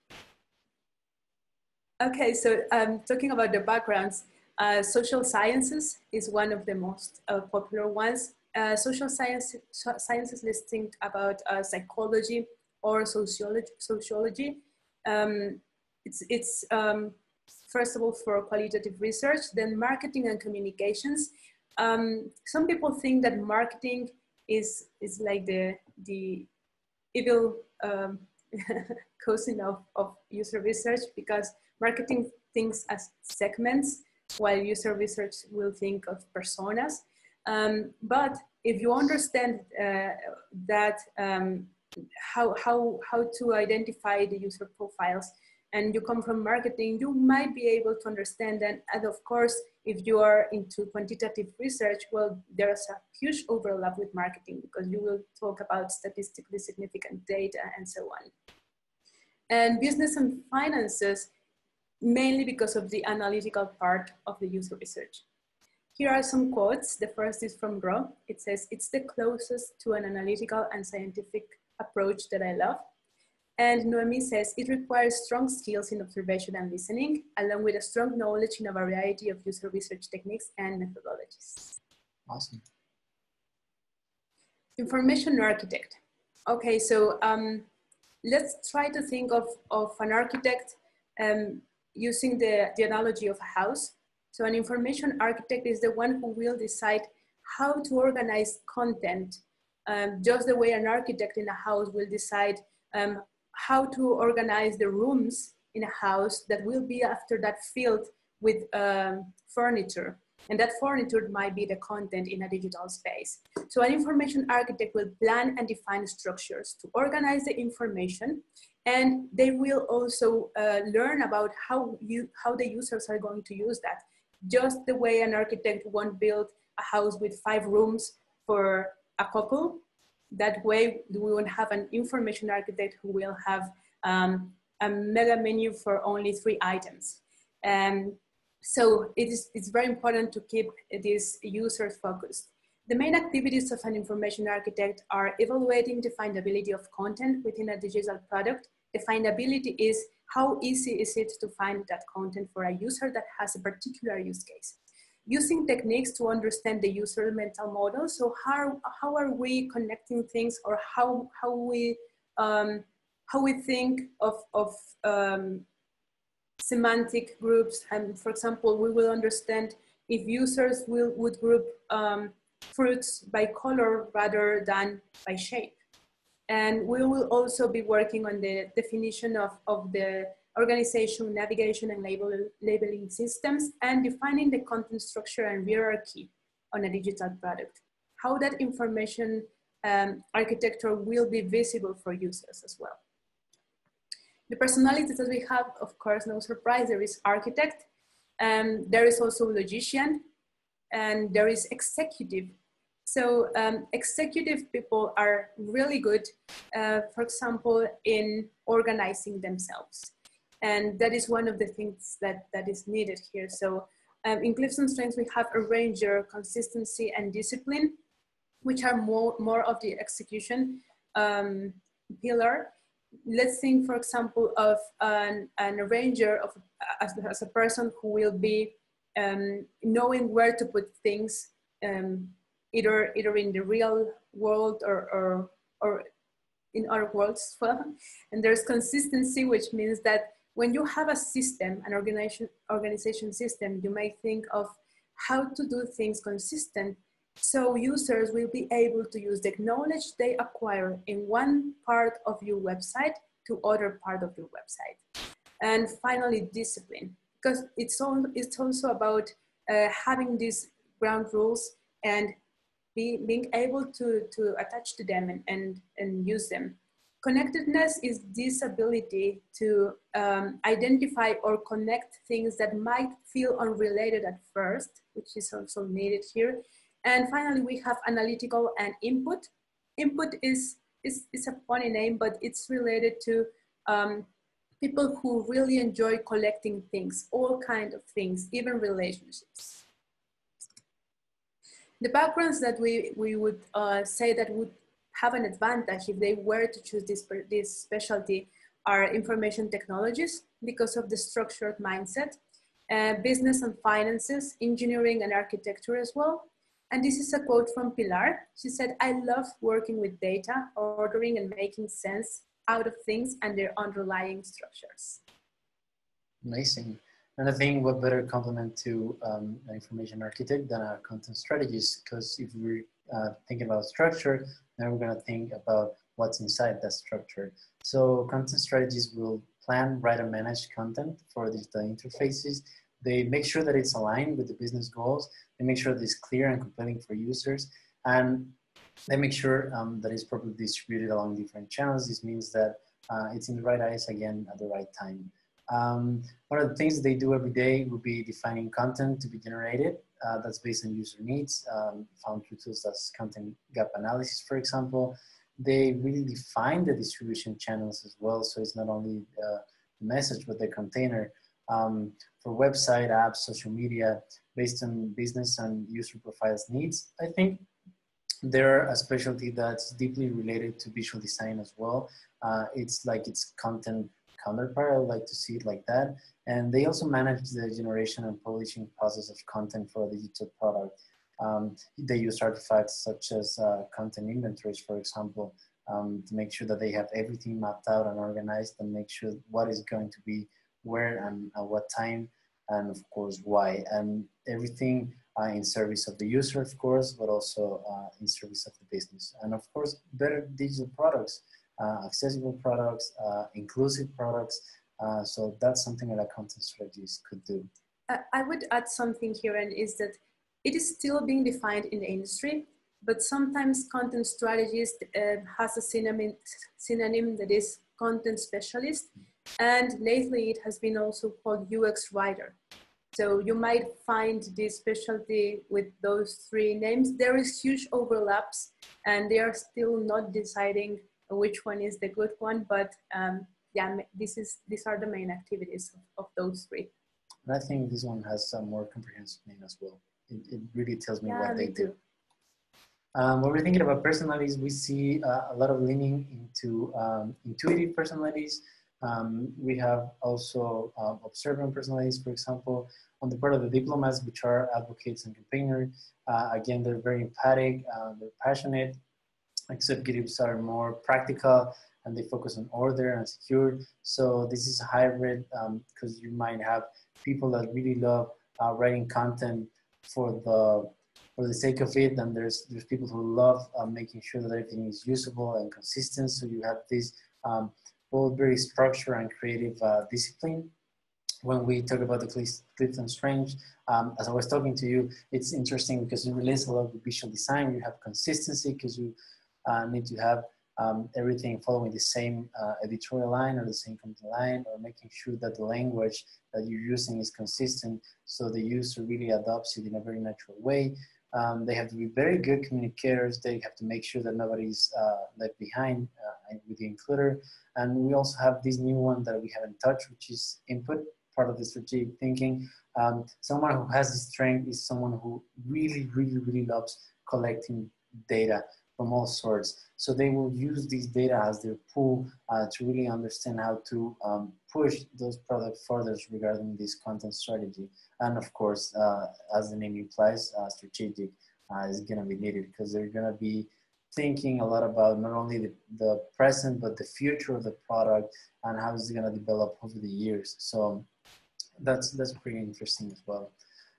Okay, so um, talking about the backgrounds, uh, social sciences is one of the most uh, popular ones. Uh, social science, sciences let's think about uh, psychology or sociology. sociology. Um, it's, it's um, first of all for qualitative research, then marketing and communications. Um, some people think that marketing is, is like the, the evil um, cousin of, of user research because marketing thinks as segments while user research will think of personas. Um, but if you understand uh, that um, how, how, how to identify the user profiles and you come from marketing, you might be able to understand that. And of course, if you are into quantitative research, well, there's a huge overlap with marketing because you will talk about statistically significant data and so on. And business and finances, mainly because of the analytical part of the user research. Here are some quotes. The first is from Ro. It says, it's the closest to an analytical and scientific approach that I love. And Noemi says, it requires strong skills in observation and listening, along with a strong knowledge in a variety of user research techniques and methodologies. Awesome. Information architect. Okay, so um, let's try to think of, of an architect um, using the, the analogy of a house. So an information architect is the one who will decide how to organize content, um, just the way an architect in a house will decide um, how to organize the rooms in a house that will be after that filled with um, furniture. And that furniture might be the content in a digital space. So an information architect will plan and define structures to organize the information. And they will also uh, learn about how, you, how the users are going to use that. Just the way an architect won't build a house with five rooms for a couple, that way we won't have an information architect who will have um, a mega menu for only three items. Um, so it is, it's very important to keep this user focused. The main activities of an information architect are evaluating the findability of content within a digital product. The findability is how easy is it to find that content for a user that has a particular use case using techniques to understand the user mental model. So how, how are we connecting things or how, how, we, um, how we think of, of um, semantic groups. And for example, we will understand if users will, would group um, fruits by color rather than by shape. And we will also be working on the definition of, of the organization, navigation, and label, labeling systems, and defining the content structure and hierarchy on a digital product. How that information um, architecture will be visible for users as well. The personalities that we have, of course, no surprise, there is architect, and there is also logician, and there is executive. So um, executive people are really good, uh, for example, in organizing themselves. And that is one of the things that, that is needed here. So um, in Clifton Strengths, we have arranger, consistency, and discipline, which are more, more of the execution um, pillar. Let's think, for example, of an, an arranger of, as, as a person who will be um, knowing where to put things um, either either in the real world or or, or in our worlds well. And there's consistency, which means that when you have a system, an organization organization system, you may think of how to do things consistent so users will be able to use the knowledge they acquire in one part of your website to other part of your website. And finally, discipline, because it's, all, it's also about uh, having these ground rules and be, being able to, to attach to them and, and, and use them. Connectedness is this ability to um, identify or connect things that might feel unrelated at first, which is also needed here. And finally, we have analytical and input. Input is, is, is a funny name, but it's related to um, people who really enjoy collecting things, all kind of things, even relationships. The backgrounds that we, we would uh, say that would have an advantage if they were to choose this, this specialty are information technologies because of the structured mindset, uh, business and finances, engineering and architecture as well. And this is a quote from Pilar. She said, I love working with data, ordering and making sense out of things and their underlying structures. Amazing. And I think what better complement to um, an information architect than a content strategist? Because if we're uh, thinking about structure, then we're going to think about what's inside that structure. So content strategies will plan, write, and manage content for digital interfaces. They make sure that it's aligned with the business goals. They make sure that it's clear and compelling for users. And they make sure um, that it's properly distributed along different channels. This means that uh, it's in the right eyes again at the right time. Um, one of the things they do every day would be defining content to be generated. Uh, that's based on user needs, um, found through tools as content gap analysis, for example. They really define the distribution channels as well. So it's not only uh, the message, but the container. Um, for website, apps, social media, based on business and user profiles needs, I think they're a specialty that's deeply related to visual design as well. Uh, it's like its content counterpart. I would like to see it like that. And they also manage the generation and publishing process of content for a digital product. Um, they use artifacts such as uh, content inventories, for example, um, to make sure that they have everything mapped out and organized and make sure what is going to be where and at what time and of course why. And everything uh, in service of the user, of course, but also uh, in service of the business. And of course, better digital products, accessible products, uh, inclusive products. Uh, so that's something that a content strategist could do. I would add something here, and is that it is still being defined in the industry, but sometimes content strategist uh, has a synonym, synonym that is content specialist. And lately it has been also called UX writer. So you might find this specialty with those three names. There is huge overlaps and they are still not deciding which one is the good one, but um, yeah, this is, these are the main activities of, of those three. And I think this one has a more comprehensive name as well. It, it really tells me yeah, what they do. Um, when we're thinking about personalities, we see uh, a lot of leaning into um, intuitive personalities. Um, we have also uh, observant personalities, for example, on the part of the diplomats, which are advocates and campaigners. Uh, again, they're very empathic, uh, they're passionate. Executives are more practical and they focus on order and secure. So this is a hybrid because um, you might have people that really love uh, writing content for the for the sake of it, and there's there's people who love uh, making sure that everything is usable and consistent. So you have this um, both very structured and creative uh, discipline when we talk about the Clifton Strengths, um, as I was talking to you, it's interesting because you release a lot of visual design. You have consistency because you uh, need to have um, everything following the same uh, editorial line or the same content line or making sure that the language that you're using is consistent so the user really adopts it in a very natural way. Um, they have to be very good communicators. They have to make sure that nobody's uh, left behind uh, with the includer. And we also have this new one that we haven't touched, which is input part of the strategic thinking. Um, someone who has this strength is someone who really, really, really loves collecting data from all sorts. So they will use these data as their pool uh, to really understand how to um, push those products further regarding this content strategy. And of course, uh, as the name implies, uh, strategic. uh, is going to be needed because they're going to be thinking a lot about not only the, the present but the future of the product and how it's going to develop over the years. So that's that's pretty interesting as well.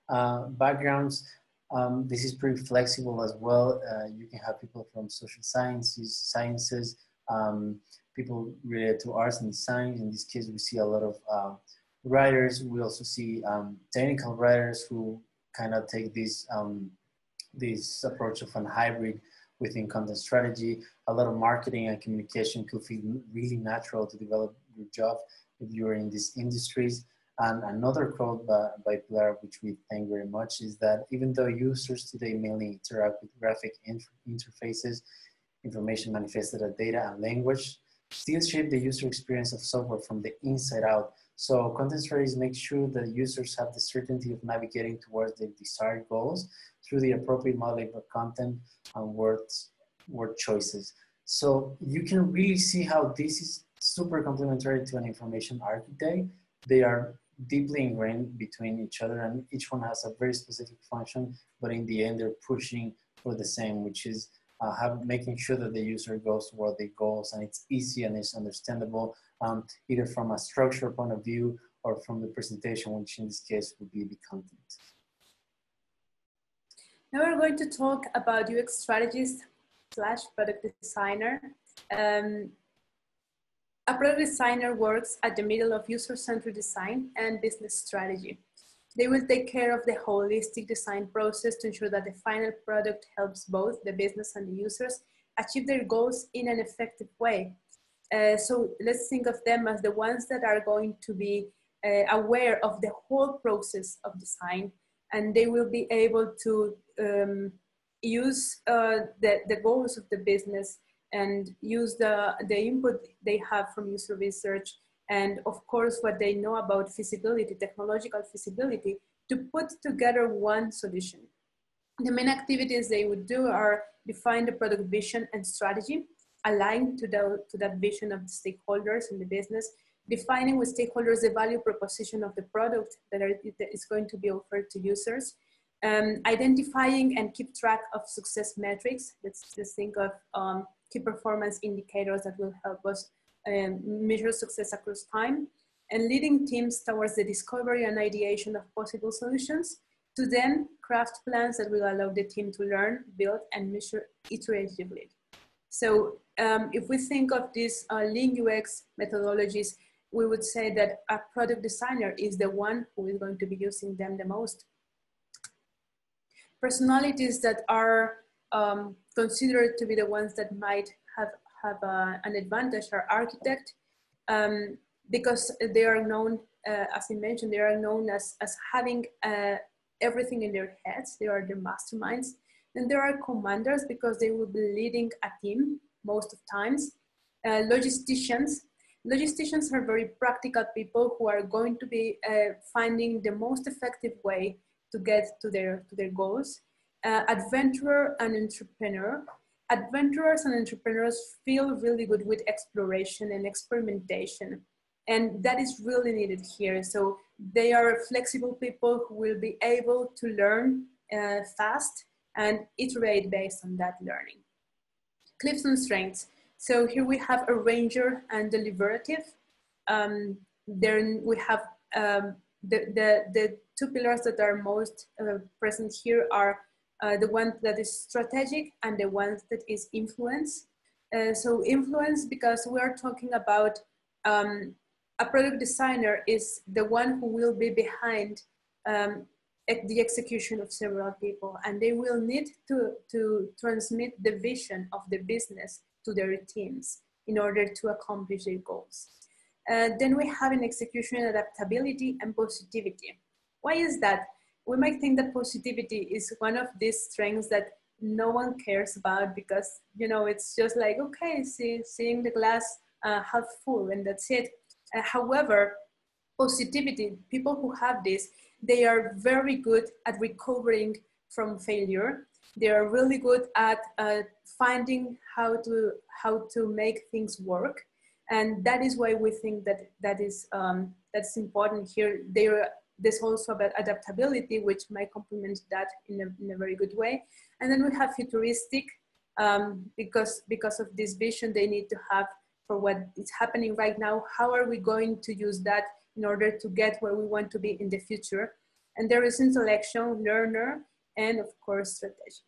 Uh, backgrounds. Um, this is pretty flexible as well. Uh, you can have people from social sciences, sciences, um, people related to arts and science. In this case, we see a lot of uh, writers. We also see um, technical writers who kind of take this um, this approach of an hybrid within content strategy. A lot of marketing and communication could feel really natural to develop your job if you're in these industries. And another quote by, by Pilar, which we thank very much, is that even though users today mainly interact with graphic inter interfaces, information manifested as data and language, still shape the user experience of software from the inside out. So content strategies make sure that users have the certainty of navigating towards their desired goals through the appropriate modeling of content and words, word choices. So you can really see how this is super complementary to an information architect. They are deeply ingrained between each other and each one has a very specific function, but in the end they're pushing for the same, which is uh, have, making sure that the user goes where they goes and it's easy and it's understandable, um, either from a structure point of view or from the presentation, which in this case would be the content. Now we're going to talk about UX strategist slash product designer. Um, product designer works at the middle of user-centered design and business strategy. They will take care of the holistic design process to ensure that the final product helps both the business and the users achieve their goals in an effective way. Uh, so let's think of them as the ones that are going to be uh, aware of the whole process of design and they will be able to um, use uh, the, the goals of the business and use the, the input they have from user research and of course what they know about feasibility, technological feasibility, to put together one solution. The main activities they would do are define the product vision and strategy, aligned to, the, to that vision of the stakeholders in the business, defining with stakeholders the value proposition of the product that, are, that is going to be offered to users, um, identifying and keep track of success metrics. Let's just think of um, key performance indicators that will help us um, measure success across time, and leading teams towards the discovery and ideation of possible solutions to then craft plans that will allow the team to learn, build, and measure iteratively. So um, if we think of these uh, Lean UX methodologies, we would say that a product designer is the one who is going to be using them the most. Personalities that are um, considered to be the ones that might have, have uh, an advantage are architect um, because they are known, uh, as I mentioned, they are known as, as having uh, everything in their heads. They are the masterminds. And there are commanders because they will be leading a team most of times. Uh, logisticians. Logisticians are very practical people who are going to be uh, finding the most effective way to get to their, to their goals uh, adventurer and entrepreneur. Adventurers and entrepreneurs feel really good with exploration and experimentation. And that is really needed here. So they are flexible people who will be able to learn uh, fast and iterate based on that learning. Clifton Strengths. So here we have arranger and deliberative. Um, then we have um, the, the, the two pillars that are most uh, present here are uh, the one that is strategic and the one that is influence. Uh, so influence because we are talking about um, a product designer is the one who will be behind um, the execution of several people and they will need to, to transmit the vision of the business to their teams in order to accomplish their goals. Uh, then we have an execution adaptability and positivity. Why is that? We might think that positivity is one of these strengths that no one cares about because you know it's just like okay see, seeing the glass uh, half full and that's it. Uh, however positivity people who have this they are very good at recovering from failure. They are really good at uh, finding how to how to make things work. And that is why we think that that is um, that's important here. They are there's also about adaptability, which might complement that in a, in a very good way. And then we have futuristic, um, because, because of this vision they need to have for what is happening right now. How are we going to use that in order to get where we want to be in the future? And there is intellectual, learner, and of course, strategic.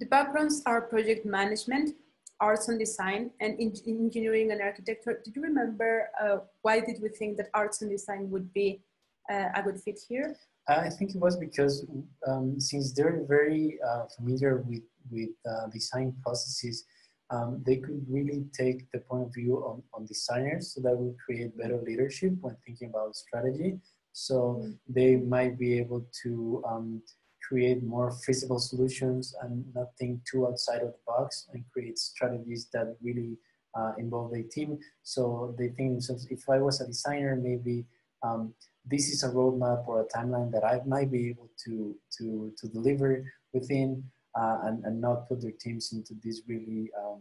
The backgrounds are project management, arts and design, and in engineering and architecture. Did you remember uh, why did we think that arts and design would be uh, a good fit here? I think it was because um, since they're very uh, familiar with, with uh, design processes, um, they could really take the point of view on, on designers so that will create better leadership when thinking about strategy. So mm. they might be able to um, create more feasible solutions and not think too outside of the box and create strategies that really uh, involve the team. So they think themselves, if I was a designer, maybe um, this is a roadmap or a timeline that I might be able to, to, to deliver within uh, and, and not put their teams into these really um,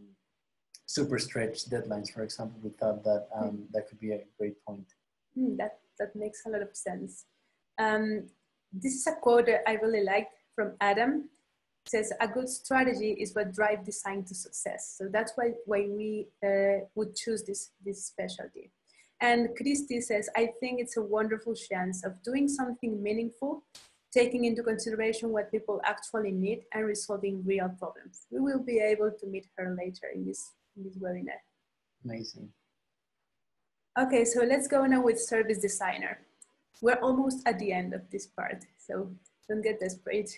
super stretched deadlines, for example. We thought that um, that could be a great point. Mm, that, that makes a lot of sense. Um, this is a quote that I really liked from Adam. It says, a good strategy is what drives design to success. So that's why, why we uh, would choose this, this specialty. And Christy says, I think it's a wonderful chance of doing something meaningful, taking into consideration what people actually need and resolving real problems. We will be able to meet her later in this, in this webinar. Amazing. Okay, so let's go now with service designer. We're almost at the end of this part, so don't get desperate.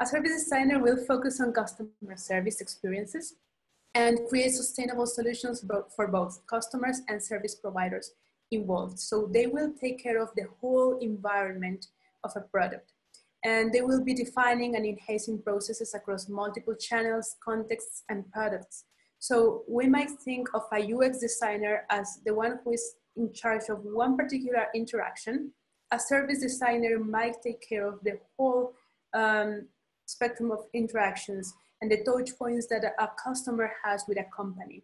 A service designer will focus on customer service experiences and create sustainable solutions for both customers and service providers involved. So they will take care of the whole environment of a product. And they will be defining and enhancing processes across multiple channels, contexts, and products. So we might think of a UX designer as the one who is in charge of one particular interaction a service designer might take care of the whole um, spectrum of interactions and the touch points that a customer has with a company.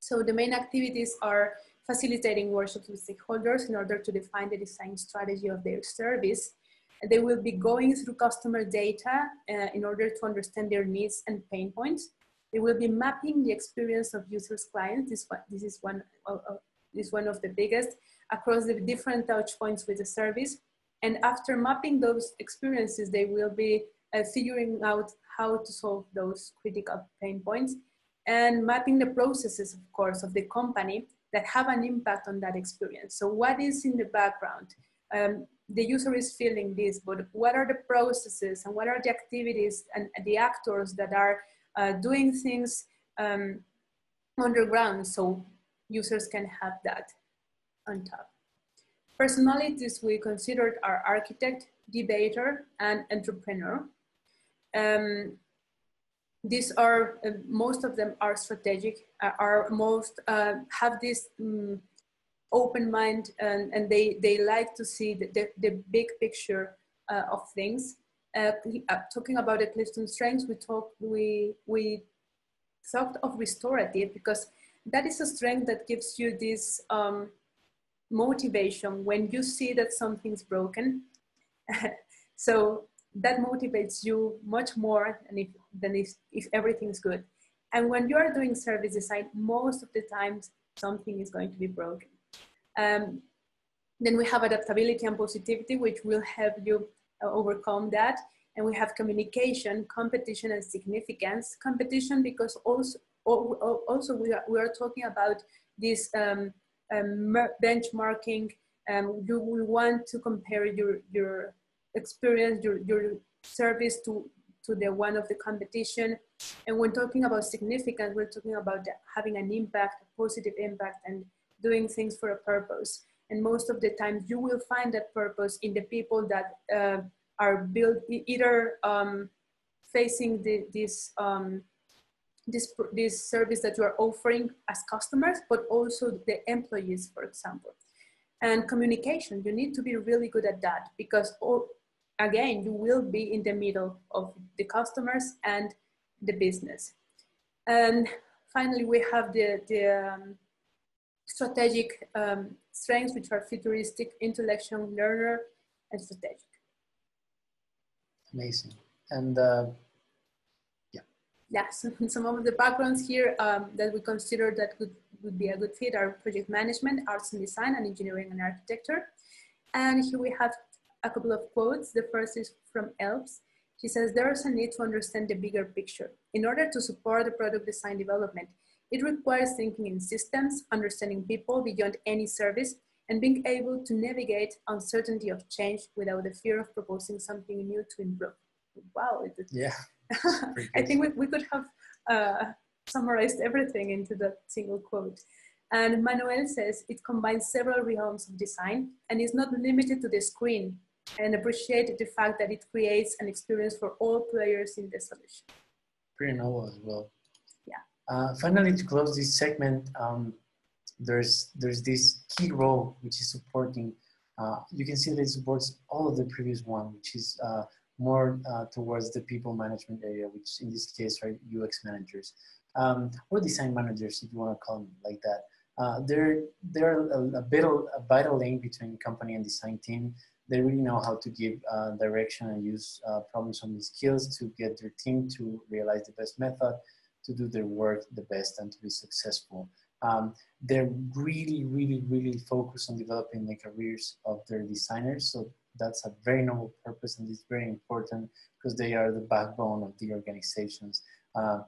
So the main activities are facilitating workshops with stakeholders in order to define the design strategy of their service. They will be going through customer data uh, in order to understand their needs and pain points. They will be mapping the experience of users clients. This, this is one of, is one of the biggest across the different touch points with the service. And after mapping those experiences, they will be uh, figuring out how to solve those critical pain points and mapping the processes, of course, of the company that have an impact on that experience. So what is in the background? Um, the user is feeling this, but what are the processes and what are the activities and the actors that are uh, doing things um, underground so users can have that on top. Personalities we considered are architect, debater, and entrepreneur. Um, these are, uh, most of them are strategic, uh, are most, uh, have this um, open mind and, and they, they like to see the, the, the big picture uh, of things. Uh, uh, talking about the Clifton strengths, we talk, we, we thought of restorative because that is a strength that gives you this um, motivation when you see that something's broken. so that motivates you much more than if, than if, if everything's good. And when you are doing service design, most of the times something is going to be broken. Um, then we have adaptability and positivity, which will help you uh, overcome that. And we have communication, competition, and significance. Competition because also, also we are, we are talking about this um, um, benchmarking. Um, you will want to compare your, your experience, your, your service to, to the one of the competition. And when talking about significance, we're talking about having an impact, a positive impact, and doing things for a purpose. And most of the times, you will find that purpose in the people that uh, are built either um, facing the, this um, this, this service that you are offering as customers, but also the employees, for example. And communication, you need to be really good at that because, all, again, you will be in the middle of the customers and the business. And finally, we have the, the, um, strategic um, strengths, which are futuristic, intellectual, learner, and strategic. Amazing. And uh. Yeah, so some of the backgrounds here um, that we consider that would, would be a good fit are project management, arts and design, and engineering and architecture. And here we have a couple of quotes. The first is from Elbs. She says, there is a need to understand the bigger picture. In order to support the product design development, it requires thinking in systems, understanding people beyond any service, and being able to navigate uncertainty of change without the fear of proposing something new to improve. Wow. Yeah. I think we, we could have uh, summarized everything into that single quote. And Manuel says it combines several realms of design and is not limited to the screen and appreciate the fact that it creates an experience for all players in the solution. Pretty novel as well. Yeah. Uh, finally, to close this segment, um, there's there's this key role which is supporting. Uh, you can see that it supports all of the previous one, which is uh, more uh, towards the people management area, which in this case are UX managers um, or design managers, if you want to call them like that. Uh, they're they're a, a, bit a vital link between company and design team. They really know how to give uh, direction and use uh, problem-solving skills to get their team to realize the best method, to do their work the best, and to be successful. Um, they're really, really, really focused on developing the careers of their designers. So that's a very noble purpose and it's very important because they are the backbone of the organizations. Uh,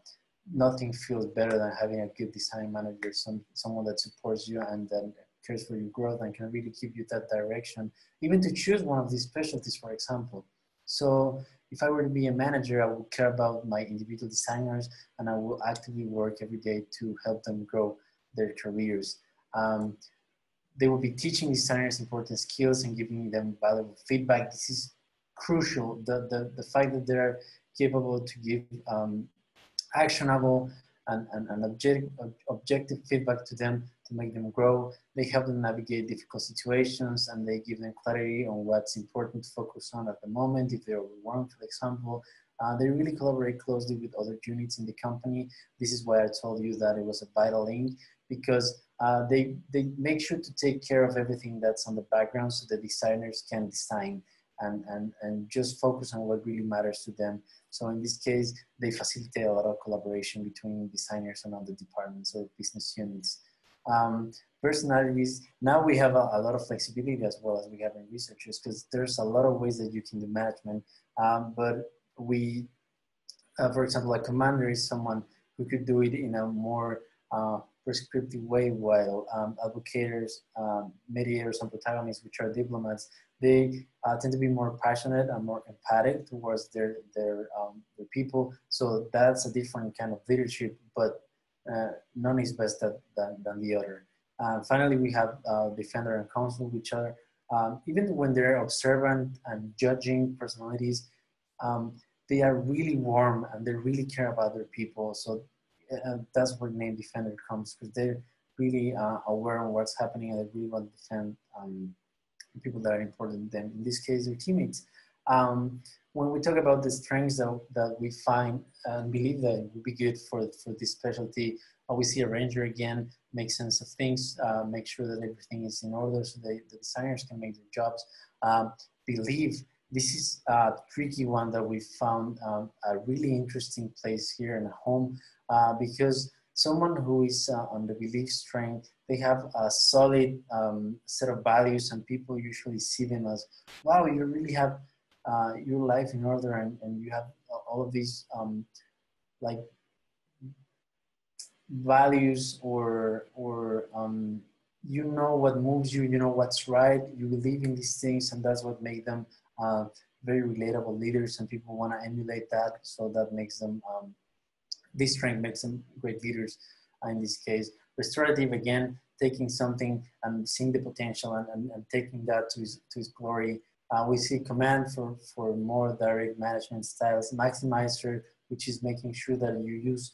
nothing feels better than having a good design manager, some, someone that supports you and then cares for your growth and can really give you that direction, even to choose one of these specialties, for example. So if I were to be a manager, I would care about my individual designers and I will actively work every day to help them grow their careers. Um, they will be teaching designers important skills and giving them valuable feedback. This is crucial. The, the, the fact that they're capable to give um, actionable and, and, and objective, objective feedback to them to make them grow. They help them navigate difficult situations and they give them clarity on what's important to focus on at the moment. If they're overwhelmed, for example, uh, they really collaborate closely with other units in the company. This is why I told you that it was a vital link because uh, they, they make sure to take care of everything that's on the background so the designers can design and, and, and just focus on what really matters to them. So in this case, they facilitate a lot of collaboration between designers and other departments or business units. Um, personalities, now we have a, a, lot of flexibility as well as we have in researchers because there's a lot of ways that you can do management. Um, but we, uh, for example, a commander is someone who could do it in a more uh, prescriptive way, while um, advocates, um, mediators, and protagonists, which are diplomats, they uh, tend to be more passionate and more empathic towards their their, um, their people. So that's a different kind of leadership, but uh, none is best than, than, than the other. Uh, finally, we have uh, defender and consul, which are um, even when they're observant and judging personalities, um, they are really warm and they really care about their people. So uh, that's where the name defender comes because they're really uh, aware of what's happening and they really want to defend um, people that are important to them. In this case, their teammates. Um, when we talk about the strengths that, that we find and Belief that would be good for, for this specialty, uh, we see arranger again, make sense of things, uh, make sure that everything is in order so they, the designers can make their jobs. Um, believe this is a tricky one that we found um, a really interesting place here in a home uh, because someone who is uh, on the belief strength, they have a solid um, set of values and people usually see them as, wow, you really have uh, your life in order and, and you have all of these um, like values or, or um, you know what moves you, you know what's right, you believe in these things and that's what makes them uh, very relatable leaders and people want to emulate that so that makes them um, this strength makes them great leaders uh, in this case. Restorative, again, taking something and seeing the potential and, and, and taking that to his, to his glory. Uh, we see command for, for more direct management styles. Maximizer, which is making sure that you use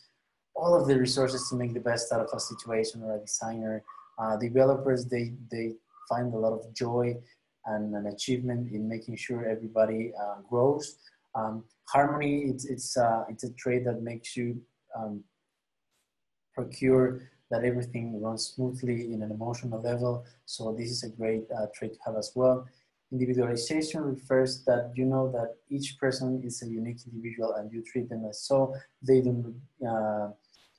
all of the resources to make the best out of a situation or a designer. Uh, developers, they, they find a lot of joy and an achievement in making sure everybody uh, grows. Um, harmony, it's, it's, uh, it's a trait that makes you um, procure that everything runs smoothly in an emotional level. So this is a great uh, trait to have as well. Individualization refers that you know that each person is a unique individual and you treat them as so. They don't uh,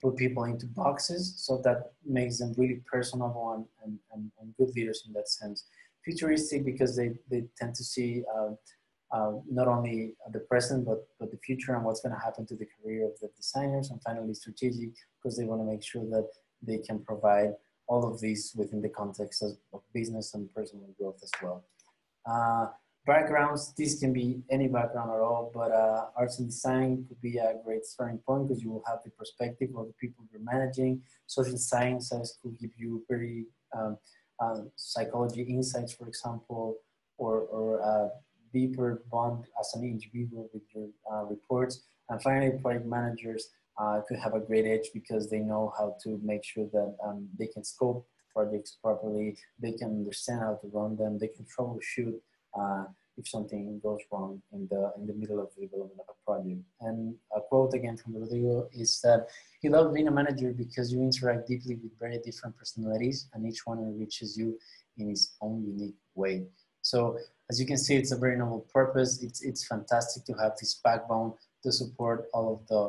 put people into boxes, so that makes them really personable and, and, and, good leaders in that sense. Futuristic because they, they tend to see uh, uh, not only the present but, but the future and what's going to happen to the career of the designers and finally strategic because they want to make sure that they can provide all of these within the context of, of business and personal growth as well. Uh, backgrounds, this can be any background at all, but uh, arts and design could be a great starting point because you will have the perspective of the people you're managing. Social sciences could give you very um, uh, psychology insights, for example, or, or a deeper bond as an individual with your uh, reports. And finally, project managers uh, could have a great edge because they know how to make sure that um, they can scope projects properly, they can understand how to run them, they can troubleshoot uh, if something goes wrong in the in the middle of the development of a project. And a quote again from Rodrigo is that he loved being a manager because you interact deeply with very different personalities and each one enriches you in his own unique way. So as you can see, it's a very noble purpose. It's it's fantastic to have this backbone to support all of the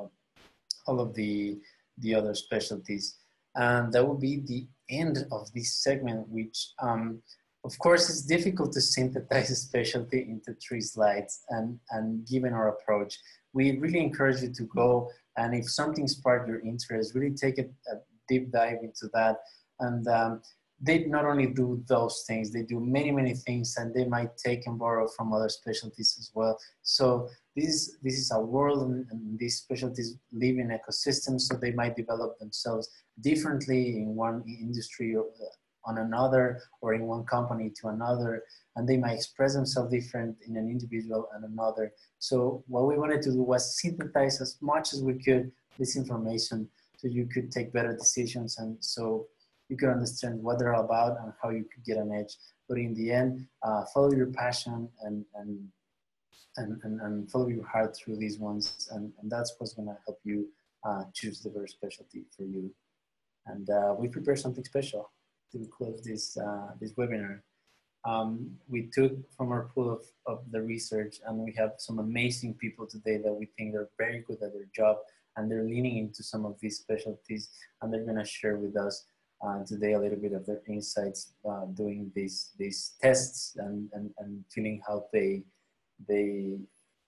all of the the other specialties. And that will be the end of this segment, which um, of course it's difficult to synthesize a specialty into three slides and, and given our approach, we really encourage you to go and if something sparked your interest, really take a, a deep dive into that. And um, they not only do those things, they do many, many things and they might take and borrow from other specialties as well. So this is, this is a world and, and these specialties live in ecosystems, so they might develop themselves differently in one industry or uh, on another or in one company to another and they might express themselves different in an individual and another so what we wanted to do was synthesize as much as we could this information so you could take better decisions and so you could understand what they're all about and how you could get an edge. But in the end uh, follow your passion and and and, and, and follow your heart through these ones. And, and that's what's going to help you uh, choose the very specialty for you. And uh, we prepared something special to close this, uh, this webinar. Um, we took from our pool of, of the research and we have some amazing people today that we think are very good at their job and they're leaning into some of these specialties and they're going to share with us uh, today a little bit of their insights uh, doing these these tests and, and, and feeling how they they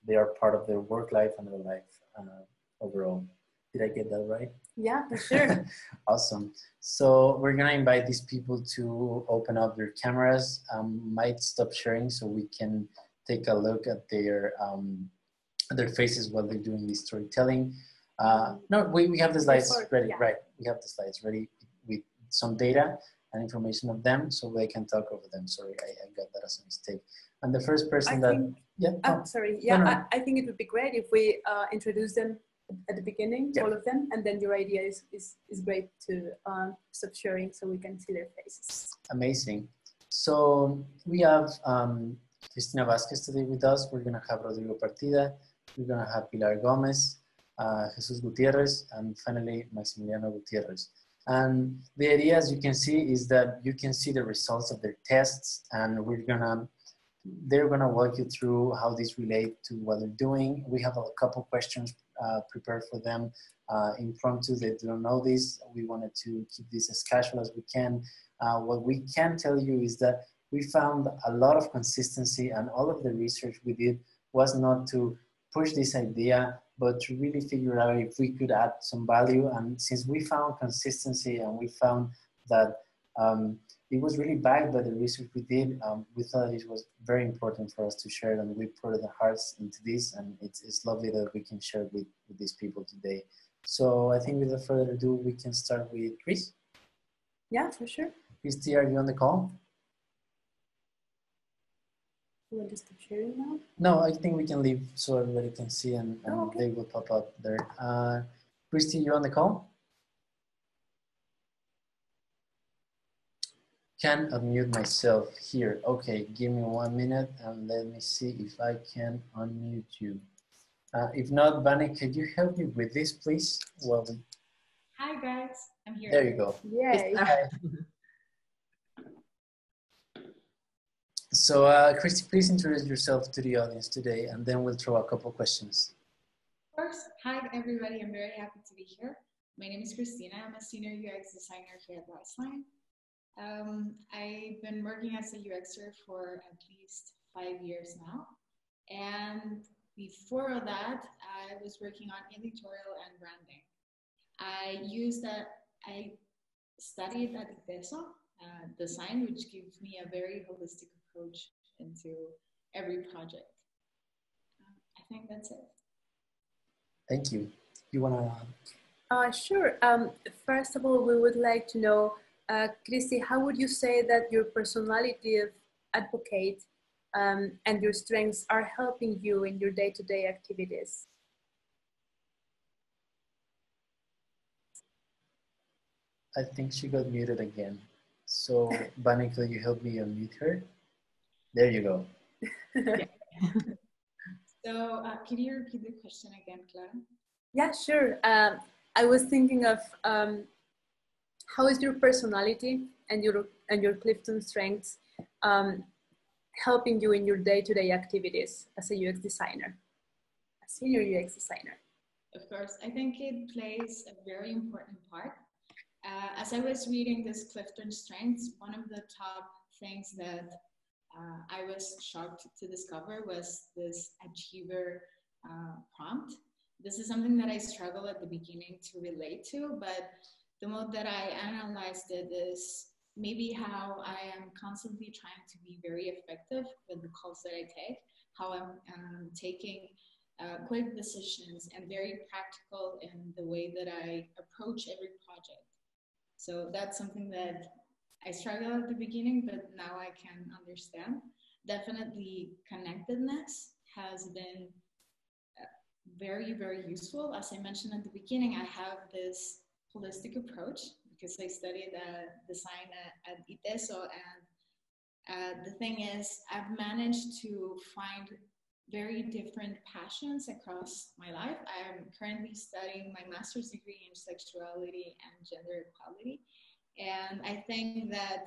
they are part of their work life and their life uh, overall. Did I get that right? Yeah, for sure. awesome. So we're gonna invite these people to open up their cameras. Um, might stop sharing so we can take a look at their um, their faces while they're doing this storytelling. Uh, no, we, we have the slides ready, yeah. right? We have the slides ready some data and information of them so they can talk over them. Sorry, I, I got that as a mistake. And the first person I that, think, yeah. Oh, sorry, yeah, no, no. I, I, think it would be great if we uh, introduce them at the beginning, all of them, and then your idea is, is, is great to um, stop sharing so we can see their faces. Amazing. So we have um, Cristina Vasquez today with us. We're going to have Rodrigo Partida. We're going to have Pilar Gomez, uh, Jesus Gutierrez, and finally Maximiliano Gutierrez. And the idea, as you can see, is that you can see the results of their tests, and we're gonna they're gonna walk you through how these relate to what they're doing. We have a couple questions uh, prepared for them uh, impromptu. They don't know this. We wanted to keep this as casual as we can. Uh, what we can tell you is that we found a lot of consistency and all of the research we did was not to push this idea, but to really figure out if we could add some value. And since we found consistency and we found that um, it was really backed by the research we did. Um, we thought it was very important for us to share it and we put our hearts into this and it's, it's lovely that we can share with, with these people today. So I think without further ado, we can start with Chris. Yeah, for sure. Christy, are you on the call? You want to stop sharing now? No, I think we can leave so everybody can see and, and oh, okay. they will pop up there. Uh, Christy, you're on the call? can unmute myself here. Okay, give me one minute and let me see if I can unmute you. Uh, if not, Bunny, could you help me with this, please? Well. Hi guys, I'm here. There you go. Yay. So, uh, Christy, please introduce yourself to the audience today, and then we'll throw a couple questions. Of course. Hi everybody, I'm very happy to be here. My name is Christina. I'm a senior UX designer here at Wizeline. Um, I've been working as a UXer for at least five years now. And before that, I was working on editorial and branding. I used that, I studied at ITESO uh, design, which gives me a very holistic approach into every project. I think that's it. Thank you. You wanna? Uh, sure. Um, first of all, we would like to know, uh, Christy, how would you say that your personality of advocate um, and your strengths are helping you in your day-to-day activities? I think she got muted again. So, Bunny, could you help me unmute her? There you go. So, uh, can you repeat the question again, Clara? Yeah, sure. Um, I was thinking of um, how is your personality and your and your Clifton strengths um, helping you in your day-to-day activities as a UX designer, a senior UX designer? Of course, I think it plays a very important part. Uh, as I was reading this Clifton Strengths, one of the top things that uh, I was shocked to discover was this achiever uh, prompt. This is something that I struggle at the beginning to relate to, but the mode that I analyzed it is maybe how I am constantly trying to be very effective with the calls that I take, how I'm um, taking uh, quick decisions and very practical in the way that I approach every project. So that's something that I struggled at the beginning, but now I can understand. Definitely, connectedness has been uh, very, very useful. As I mentioned at the beginning, I have this holistic approach because I studied uh, design at, at ITESO. And uh, the thing is, I've managed to find very different passions across my life. I am currently studying my master's degree in sexuality and gender equality. And I think that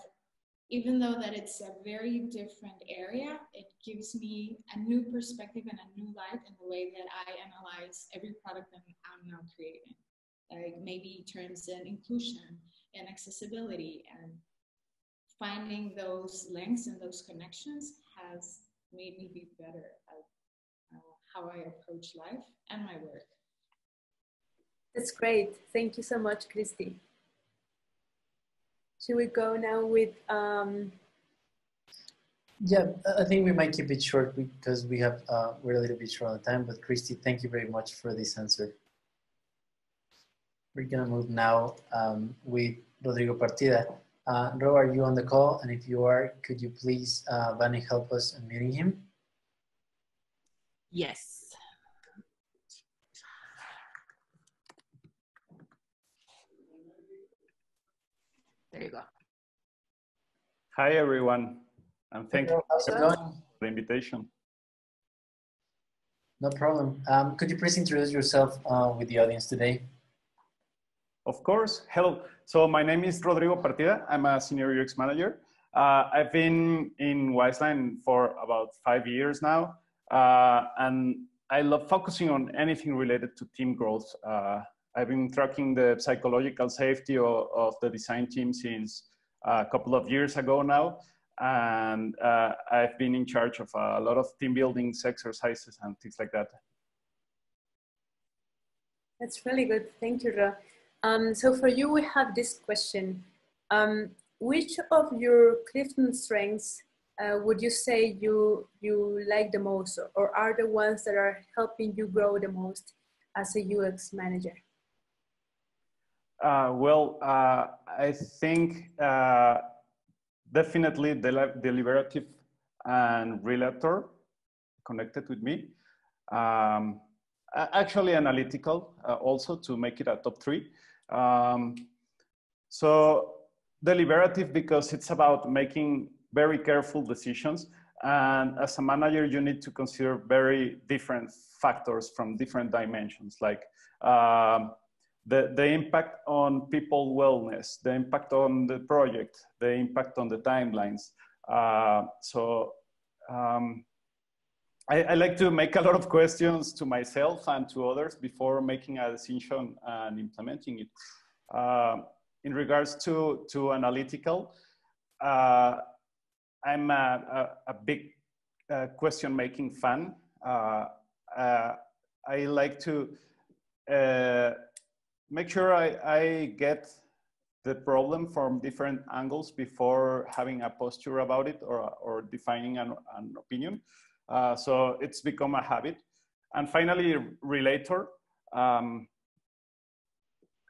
even though that it's a very different area, it gives me a new perspective and a new light in the way that I analyze every product that I'm now creating. Like maybe terms in inclusion and accessibility and finding those links and those connections has made me be better at uh, how I approach life and my work. That's great. Thank you so much, Christy. Should we go now with? Um... Yeah, I think we might keep it short because we have uh, we're a little bit short on time. But Christy, thank you very much for this answer. We're gonna move now um, with Rodrigo Partida. Uh, Ro, are you on the call? And if you are, could you please, uh, Vani, help us unmuting him? Yes. There you go. Hi, everyone, and thank you for the invitation. No problem. Um, could you please introduce yourself uh, with the audience today? Of course. Hello. So my name is Rodrigo Partida. I'm a senior UX manager. Uh, I've been in Wizeline for about five years now, uh, and I love focusing on anything related to team growth. Uh, I've been tracking the psychological safety of, of the design team since a couple of years ago now. And uh, I've been in charge of a lot of team building exercises and things like that. That's really good. Thank you, Ra. Um, so for you, we have this question. Um, which of your Clifton strengths uh, would you say you, you like the most or are the ones that are helping you grow the most as a UX manager? Uh, well, uh, I think uh, definitely del deliberative and relator connected with me. Um, actually analytical uh, also to make it a top three. Um, so deliberative because it's about making very careful decisions. And as a manager, you need to consider very different factors from different dimensions, like um, the, the impact on people wellness, the impact on the project, the impact on the timelines. Uh, so um, I, I, like to make a lot of questions to myself and to others before making a decision and implementing it. Uh, in regards to, to analytical, uh, I'm a, a, a big uh, question making fan. Uh, uh, I like to make sure I, I get the problem from different angles before having a posture about it or, or defining an, an opinion. Uh, so it's become a habit. And finally, relator. Um,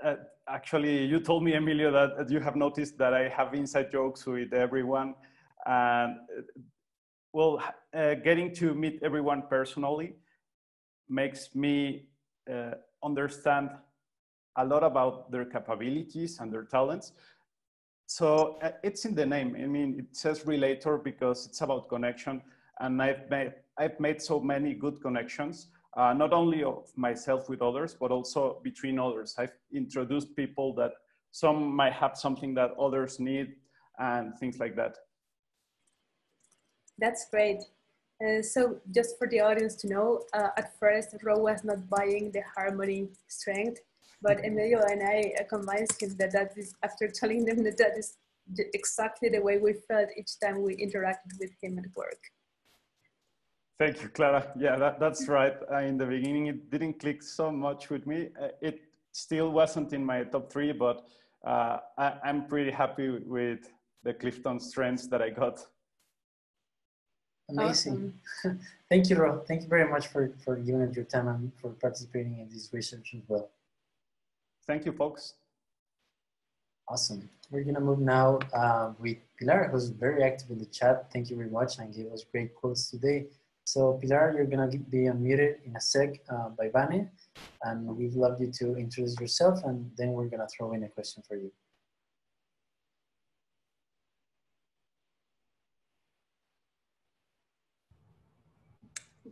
uh, actually, you told me, Emilio, that, you have noticed that I have inside jokes with everyone. And well, uh, getting to meet everyone personally makes me uh, understand a lot about their capabilities and their talents. So uh, it's in the name. I mean, it says relator because it's about connection. And I've made, I've made so many good connections, uh, not only of myself with others, but also between others. I've introduced people that some might have something that others need and things like that. That's great. Uh, so just for the audience to know, uh, at first Ro was not buying the harmony strength, but Emilio and I uh, convinced him that that is, after telling them that that is exactly the way we felt each time we interacted with him at work. Thank you, Clara. Yeah, that, that's right. Uh, in the beginning, it didn't click so much with me. Uh, it still wasn't in my top three, but uh, I, am pretty happy with the Clifton strengths that I got. Amazing. Awesome. Thank you, Ro. Thank you very much for, for giving us your time and for participating in this research as well. Thank you, folks. Awesome. We're gonna move now uh, with Pilar, who's very active in the chat. Thank you very much and gave us great quotes today. So Pilar, you're gonna be unmuted in a sec uh, by Vane, and we'd love you to introduce yourself, and then we're gonna throw in a question for you.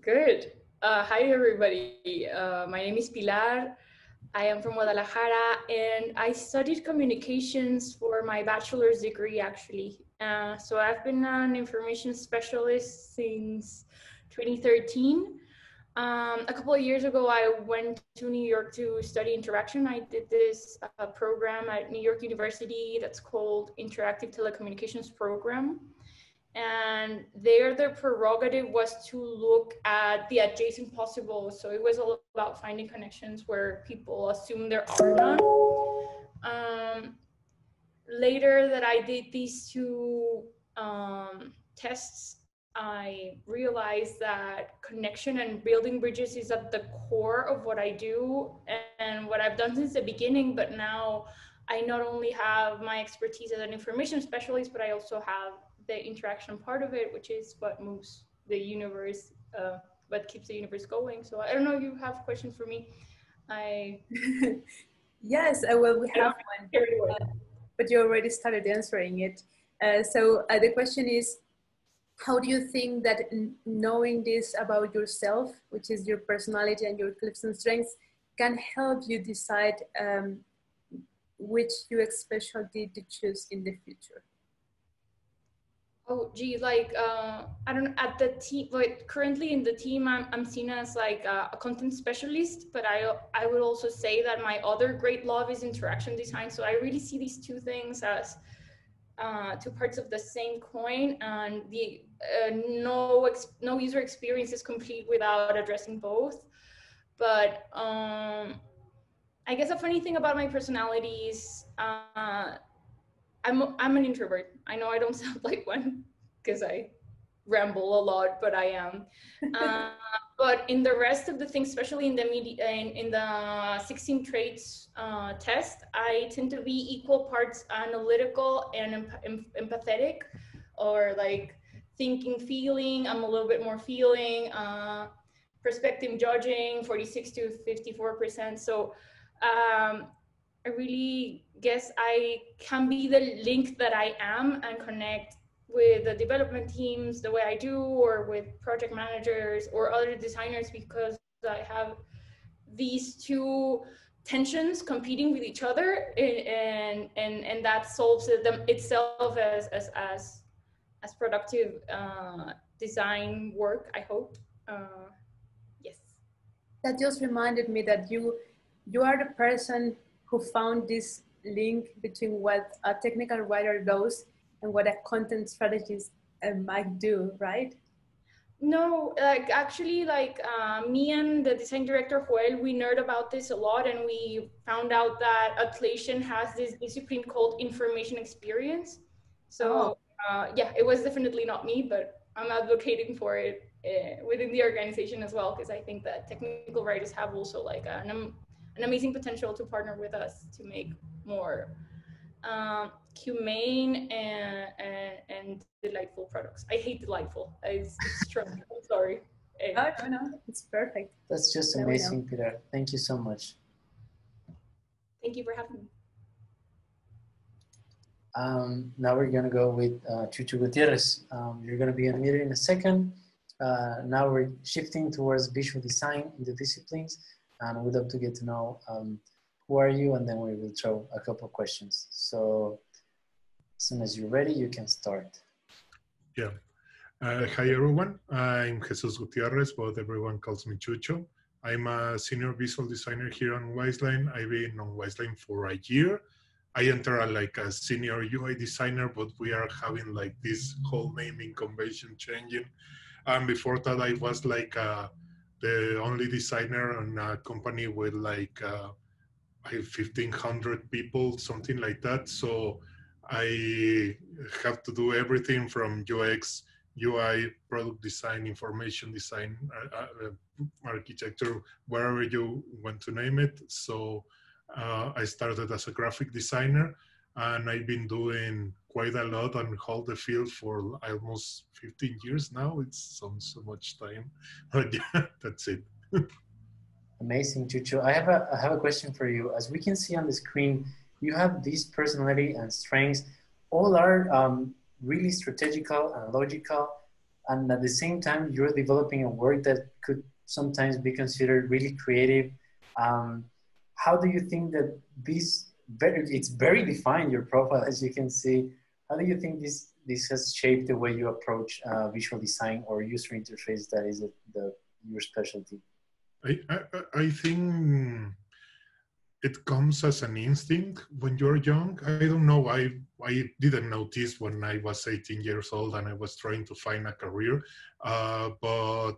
Good. Uh, hi, everybody. Uh, my name is Pilar. I am from Guadalajara and I studied communications for my bachelor's degree, actually. Uh, so I've been an information specialist since 2013. Um, a couple of years ago, I went to New York to study interaction. I did this uh, program at New York University that's called Interactive Telecommunications Program and there the prerogative was to look at the adjacent possible So it was all about finding connections where people assume there are none. Um, later that I did these two um, tests, I realized that connection and building bridges is at the core of what I do and what I've done since the beginning, but now I not only have my expertise as an information specialist, but I also have the interaction part of it, which is what moves the universe, uh, what keeps the universe going. So I don't know if you have questions for me. I yes, uh, well we have one, uh, but you already started answering it. Uh, so uh, the question is, how do you think that knowing this about yourself, which is your personality and your Clifton strengths, can help you decide um, which UX specialty to choose in the future? Oh, gee, like uh, I don't. At the team, like currently in the team, I'm I'm seen as like a, a, content specialist, but I I would also say that my other great love is interaction design. So I really see these two things as uh, two parts of the same coin, and the uh, no no user experience is complete without addressing both. But um, I guess a funny thing about my personality is uh, I'm I'm an introvert. I know I don't sound like one because I ramble a lot, but I am. Uh, but in the rest of the things, especially in the media, in, in the 16 traits uh, test, I tend to be equal parts analytical and empathetic, or like thinking, feeling. I'm a little bit more feeling. Uh, prospecting judging, 46 to 54 percent. So um, I really guess I can be the link that I am and connect with the development teams the way I do, or with project managers or other designers because I have these two tensions competing with each other and and and that solves it them itself as as as, as productive uh, design work i hope. Uh, yes. That just reminded me that you you are the person who found this link between what a technical writer does and what a content strategist uh, might do right no, like actually, like uh, me and the design director Joel, we nerd about this a lot, and we found out that Atlassian has this discipline called information experience. So oh. uh, yeah, it was definitely not me, but I'm advocating for it uh, within the organization as well because I think that technical writers have also like an, an amazing potential to partner with us to make more um, humane and, and, and delightful products. I hate delightful. It's, it's strong. I'm sorry. Oh, no, no, it's perfect. That's just amazing, Peter. Thank you so much. Thank you for having me. Um, now we're going to go with uh, Chucho Gutierrez. Um, you're going to be unmuted in a second. Uh, now we're shifting towards visual design in the disciplines, and we'd love to get to know um, who are you, and then we will throw a couple of questions. So as soon as you're ready, you can start. Yeah. Uh, hi, everyone. I'm Jesus Gutierrez, but everyone calls me Chucho. I'm a senior visual designer here on Wizeline. I've been on Wizeline for a year. I enter like a senior UI designer, but we are having like this whole naming convention changing. And before that, I was like uh, the only designer on a company with like uh, 1500 people, something like that. So I have to do everything from UX, UI, product design, information design, uh, uh, architecture, wherever you want to name it. So uh, I started as a graphic designer and I've been doing quite a lot on hold the field for almost 15 years now. It's so, so much time, but yeah, that's it. Amazing, Chucho. I have a I have a question for you. As we can see on the screen, you have this personality and strengths. All are um, really strategical and logical, and at the same time, you're developing a work that could sometimes be considered really creative. Um, how do you think that this very it's very defined your profile as you can see. How do you think this this has shaped the way you approach uh, visual design or user interface that is the, your specialty? I, I, I think it comes as an instinct when you're young. I don't know. I I didn't notice when I was 18 years old and I was trying to find a career. Uh, but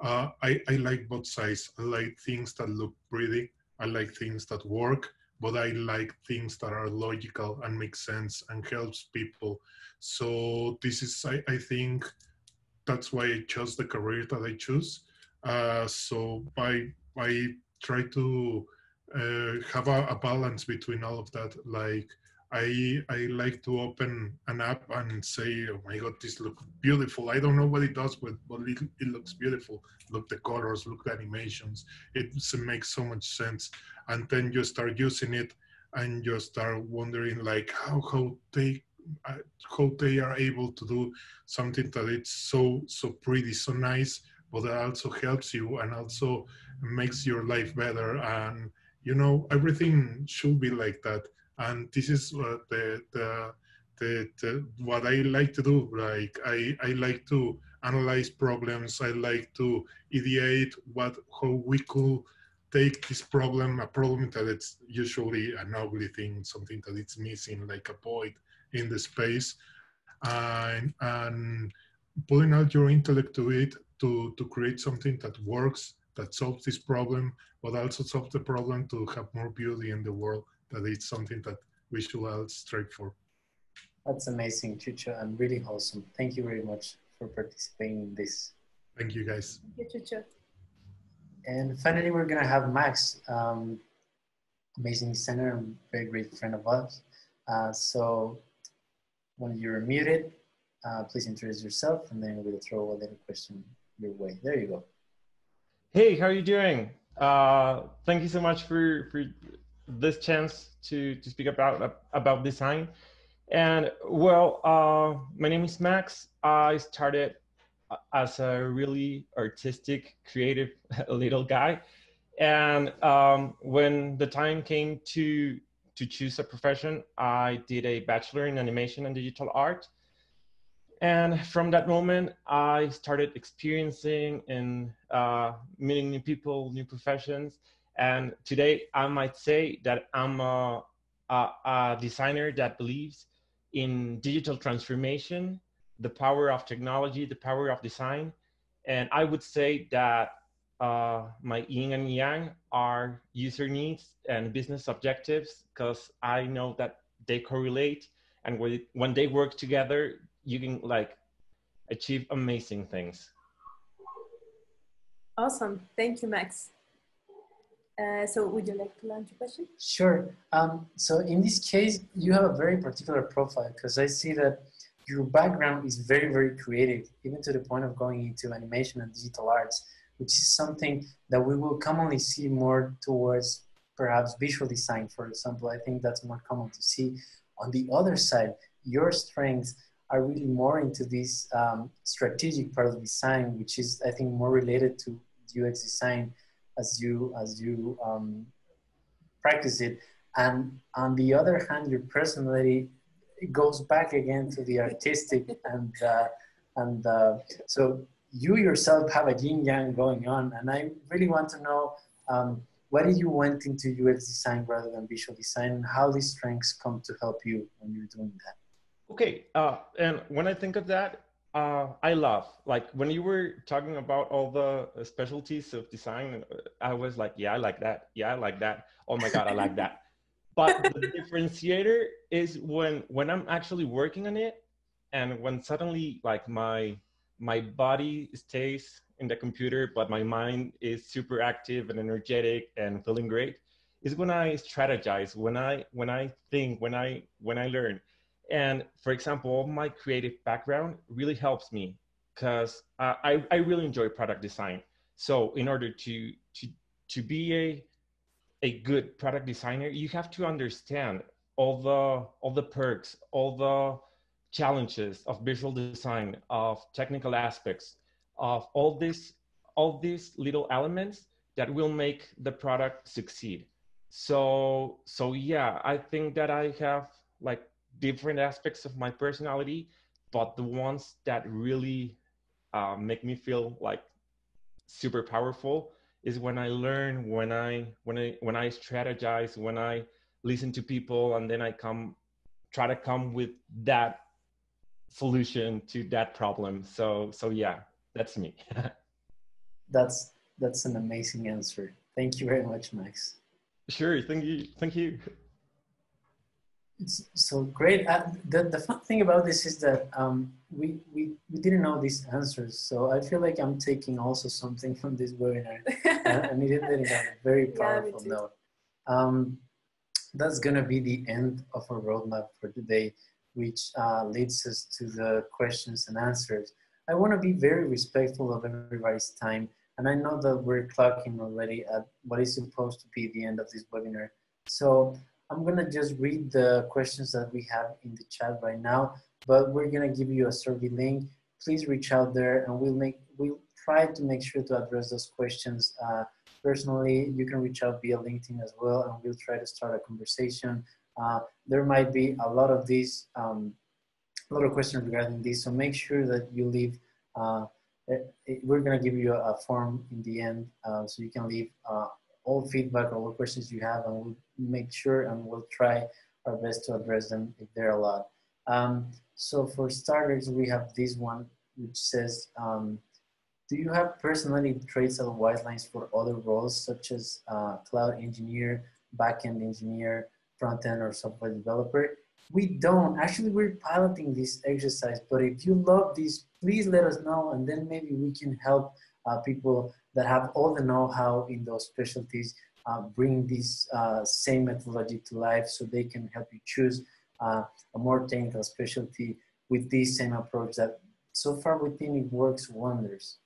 uh, I I like both sides. I like things that look pretty. I like things that work. But I like things that are logical and make sense and helps people. So this is I, I think that's why I chose the career that I choose. Uh, so I I try to uh, have a, a, balance between all of that. Like I I like to open an app and say, oh my god, this looks beautiful. I don't know what it does, but but it, it looks beautiful. Look the colors, look the animations. It makes so much sense. And then you start using it, and you start wondering like how how they uh, how they are able to do something that it's so so pretty, so nice but that also helps you and also makes your life better and you know everything should be like that and this is what the, the the, the, what I like to do. Like I, I like to analyze problems. I like to ideate what how we could take this problem, a problem that it's usually an ugly thing, something that it's missing, like a void in the space, and and pulling out your intellect to it to, to create something that works, that solves this problem, but also solve the problem to have more beauty in the world, that it's something that we should all strive for. That's amazing, Chucho, and really awesome. Thank you very much for participating in this. Thank you, guys. Thank you, Chucho. And finally, we're gonna have Max, um, amazing designer and very great friend of ours. Uh, so when you're muted, uh, please introduce yourself and then we'll throw a little question your way. There you go. Hey, how are you doing? Uh, thank you so much for, for this chance to, to speak about, about design. And well, uh, my name is Max. I started as a really artistic, creative little guy. And um, when the time came to to choose a profession, I did a bachelor in animation and digital art. And from that moment, I started experiencing and uh, meeting new people, new professions. And today, I might say that I'm a, a, a designer that believes in digital transformation, the power of technology, the power of design. And I would say that uh, my yin and yang are user needs and business objectives because I know that they correlate and when they work together, you can like achieve amazing things. Awesome. Thank you, Max. Uh, so would you like to launch a question? Sure. Um, so in this case, you have a very particular profile because I see that your background is very, very creative, even to the point of going into animation and digital arts which is something that we will commonly see more towards perhaps visual design, for example. I think that's more common to see. On the other side, your strengths are really more into this um, strategic part of design, which is, I think, more related to UX design as you as you um, practice it. And on the other hand, your personality goes back again to the artistic and uh, and uh, so you yourself have a yin yang going on, and I really want to know um, why did you went into UX design rather than visual design, and how these strengths come to help you when you're doing that. Okay, uh, and when I think of that, uh, I love like when you were talking about all the specialties of design. Uh, I was like, yeah, I like that. Yeah, I like that. Oh my god, I like that. But the differentiator is when when I'm actually working on it, and when suddenly like my my body stays in the computer, but my mind is super active and energetic and feeling great is when I strategize, when I when I think, when I when I learn. And for example, my creative background really helps me because uh, I, I really enjoy product design. So in order to to to be a a good product designer, you have to understand all the all the perks, all the challenges of visual design, of technical aspects, of all these all these little elements that will make the product succeed. So so yeah, I think that I have like different aspects of my personality, but the ones that really uh, make me feel like super powerful is when I learn, when I when I when I strategize, when I listen to people, and then I come try to come with that solution to that problem. So so yeah, that's me. that's that's an amazing answer. Thank you very much, Max. Sure, thank you, thank you. It's so great. Uh, the, the fun thing about this is that um, we, we, we didn't know these answers. So I feel like I'm taking also something from this webinar. uh, and it ended a very powerful yeah, note. Um, that's going to be the end of our roadmap for today which uh, leads us to the questions and answers. I want to be very respectful of everybody's time, and I know that we're clocking already at what is supposed to be the end of this webinar. So I'm going to just read the questions that we have in the chat right now, but we're going to give you a survey link. Please reach out there and we'll make we'll try to make sure to address those questions uh, personally. You can reach out via LinkedIn as well, and we'll try to start a conversation uh, there might be a lot of these, um, a lot of questions regarding this. So make sure that you leave, uh, we're gonna give you a, form in the end uh, so you can leave uh, all feedback, all questions you have and we'll make sure and we'll try our best to address them if there are a lot. Um, so for starters, we have this one which says, um, do you have personality traits of Lines for other roles such as uh, cloud engineer, backend engineer, front end or software developer. We don't. Actually, we're piloting this exercise, but if you love this, please let us know and then maybe we can help uh, people that have all the know-how in those specialties bring this uh, same methodology to life so they can help you choose uh, a more technical specialty with this same approach that so far we think it works wonders.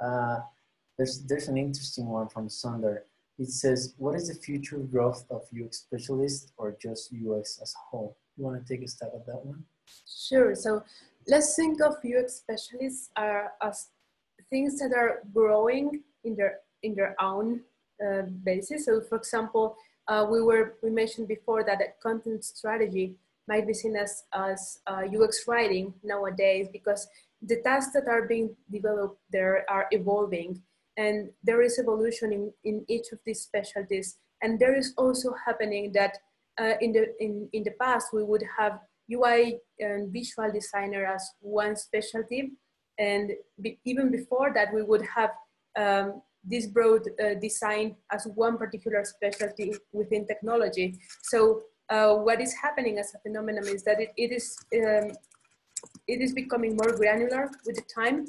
Uh, there's, there's an interesting one from Sundar. It says, what is the future growth of UX specialists or just UX as a whole? You want to take a stab at that one? Sure. So let's think of UX specialists are as things that are growing in their in their own uh, basis. So for example, uh, we were, we mentioned before that a content strategy might be seen as, as UX uh, writing nowadays because the tasks that are being developed there are evolving and there is evolution in, in each of these specialties. And there is also happening that uh, in, the, in, in the past, we would have UI and visual designer as one specialty. And be, even before that, we would have um, this broad uh, design as one particular specialty within technology. So uh, what is happening as a phenomenon is that it, it is um, it is becoming more granular with the time.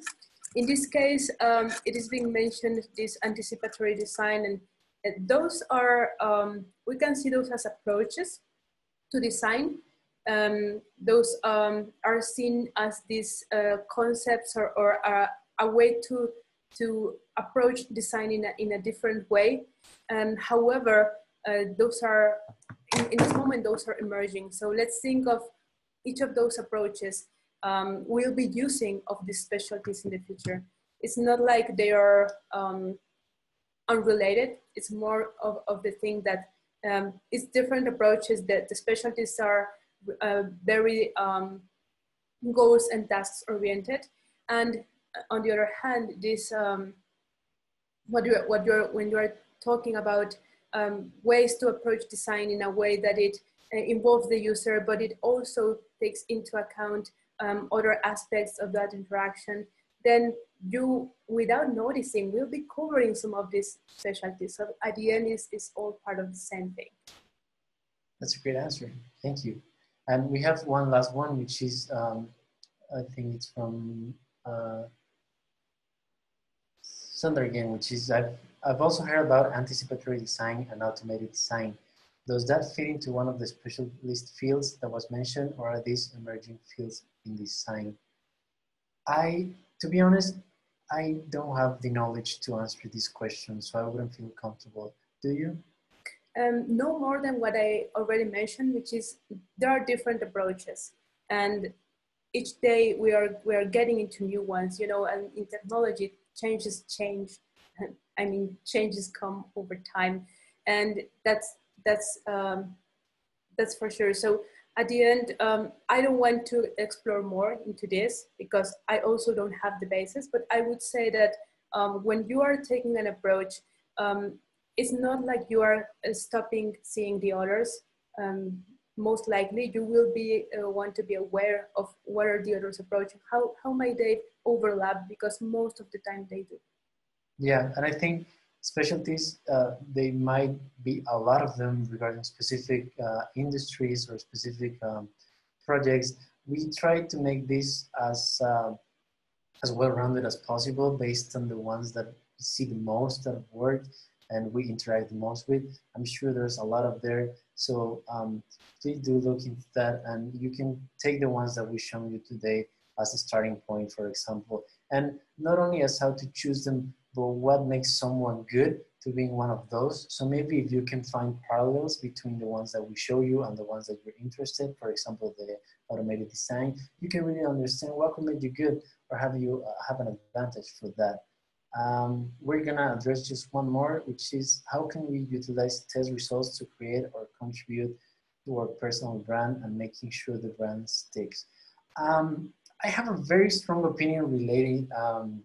In this case, um, it is being mentioned this anticipatory design, and, and those are um, we can see those as approaches to design. Um, those um, are seen as these uh, concepts or, or a way to to approach design in a, in a different way. And however, uh, those are, in, in, this moment, those are emerging. So let's think of each of those approaches um, we'll be using of these specialties in the future. It's not like they are um, unrelated. It's more of, of the thing that um, it's different approaches that the specialties are uh, very um, goals and tasks oriented. And on the other hand, this um, what you what you're when you're talking about um, ways to approach design in a way that it uh, involves the user, but it also takes into account um, other aspects of that interaction, then you, without noticing, will be covering some of these specialties. So at the end, is is all part of the same thing. That's a great answer. Thank you. And we have one last one, which is, um, I think it's from uh, Sander again, which is I've, I've also heard about anticipatory design and automated design. Does that fit into one of the specialist fields that was mentioned or are these emerging fields in design? I, to be honest, I don't have the knowledge to answer this question, so I wouldn't feel comfortable. Do you? Um, no more than what I already mentioned, which is there are different approaches. And each day we are, we are getting into new ones, you know, and in technology, changes change. I mean, changes come over time, and that's that's um, that's for sure. So at the end, um, I don't want to explore more into this because I also don't have the basis. But I would say that um, when you are taking an approach, um, it's not like you are uh, stopping seeing the others. Um, most likely, you will be uh, want to be aware of what are the others' approach. How how might they overlap because most of the time they do. Yeah, and I think specialties, uh, they might be a lot of them regarding specific uh, industries or specific um, projects. We try to make this as, uh, as well-rounded as possible based on the ones that we see the most that worked and we interact the most with. I'm sure there's a lot of there. So um, please do look into that and you can take the ones that we've shown you today as a starting point, for example. And not only as how to choose them, but what makes someone good to being one of those. So maybe if you can find parallels between the ones that we show you and the ones that you're interested, for example, the automated design, you can really understand what could make you good or have you uh, have an advantage for that. Um, we're gonna address just one more, which is how can we utilize test results to create or contribute to our personal brand and making sure the brand sticks. Um, I have a very strong opinion relating um,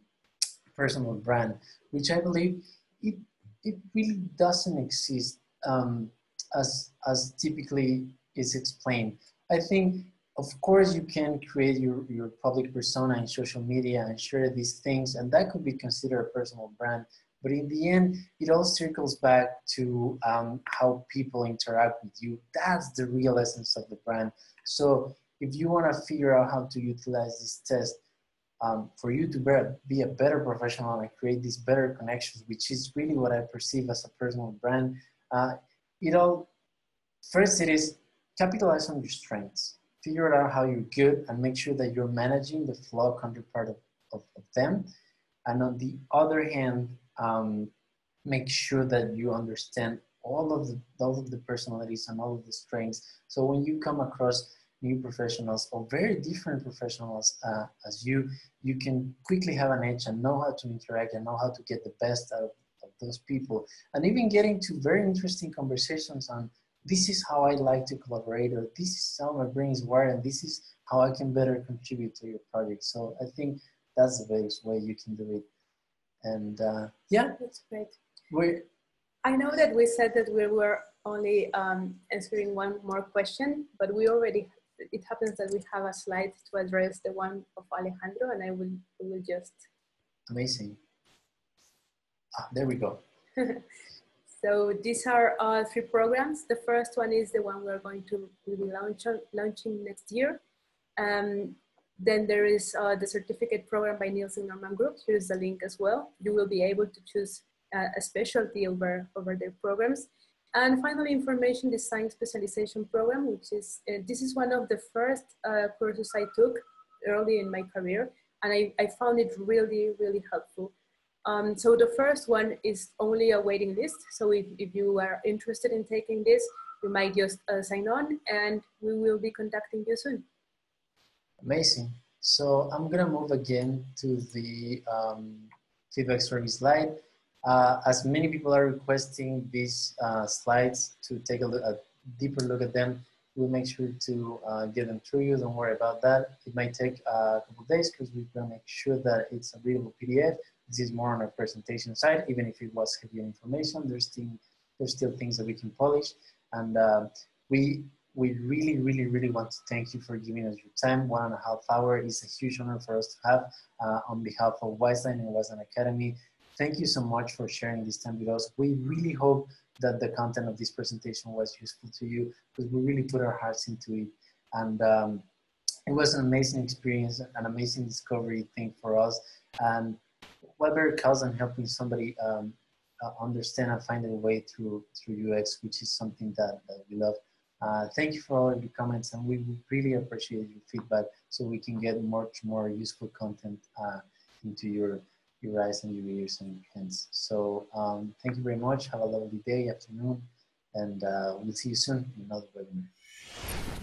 personal brand, which I believe it, it really doesn't exist um, as, as typically is explained. I think, of course, you can create your, your public persona in social media and share these things, and that could be considered a personal brand. But in the end, it all circles back to um, how people interact with you. That's the real essence of the brand. So if you want to figure out how to utilize this test um, for you to be a better professional and create these better connections, which is really what I perceive as a personal brand, uh, it all, first it is capitalize on your strengths, figure out how you're good and make sure that you're managing the flaw counterpart of, of, of them. And on the other hand, um, make sure that you understand all of the all of the personalities and all of the strengths. So when you come across new professionals or very different professionals uh, as you, you can quickly have an edge and know how to interact and know how to get the best out of, of those people, and even getting to very interesting conversations on this is how I like to collaborate, or this is how my brain is wired, and this is how I can better contribute to your project. So I think that's the best way you can do it. And uh, yeah, that's great. we I know that we said that we were only um, answering one more question, but we already, it happens that we have a slide to address the one of Alejandro, and I will, will just. Amazing. Ah, there we go. so these are uh, three programs. The first one is the one we're going to be launch, launching next year. Um, then there is uh, the certificate program by Nielsen Norman Group. Here's the link as well. You will be able to choose uh, a specialty over, over their programs. And finally, information design specialization program, which is, uh, this is one of the first uh, courses I took early in my career. And I, I found it really, really helpful. Um, so the first one is only a waiting list. So if, if you are interested in taking this, you might just uh, sign on and we will be contacting you soon. Amazing. So I'm gonna move again to the um, feedback survey slide. Uh, as many people are requesting these uh, slides to take a, look, a, deeper look at them, we'll make sure to uh, get them through you. Don't worry about that. It might take a couple days because we're gonna make sure that it's a readable PDF. This is more on our presentation side, even if it was heavy information, there's still, there's still things that we can polish. And uh, we we really, really, really want to thank you for giving us your time. One and a half hour is a huge honor for us to have uh, on behalf of Wizeline and Wizeline Academy. Thank you so much for sharing this time with us. We really hope that the content of this presentation was useful to you because we really put our hearts into it. And um, it was an amazing experience, an amazing discovery thing for us. And what than helping somebody um, uh, understand and find their way through through UX, which is something that, that we love. Uh, thank you for all your comments and we really appreciate your feedback so we can get much more useful content uh, into your, your eyes and your ears and hands. So um, thank you very much. Have a lovely day, afternoon, and uh, we'll see you soon in another webinar.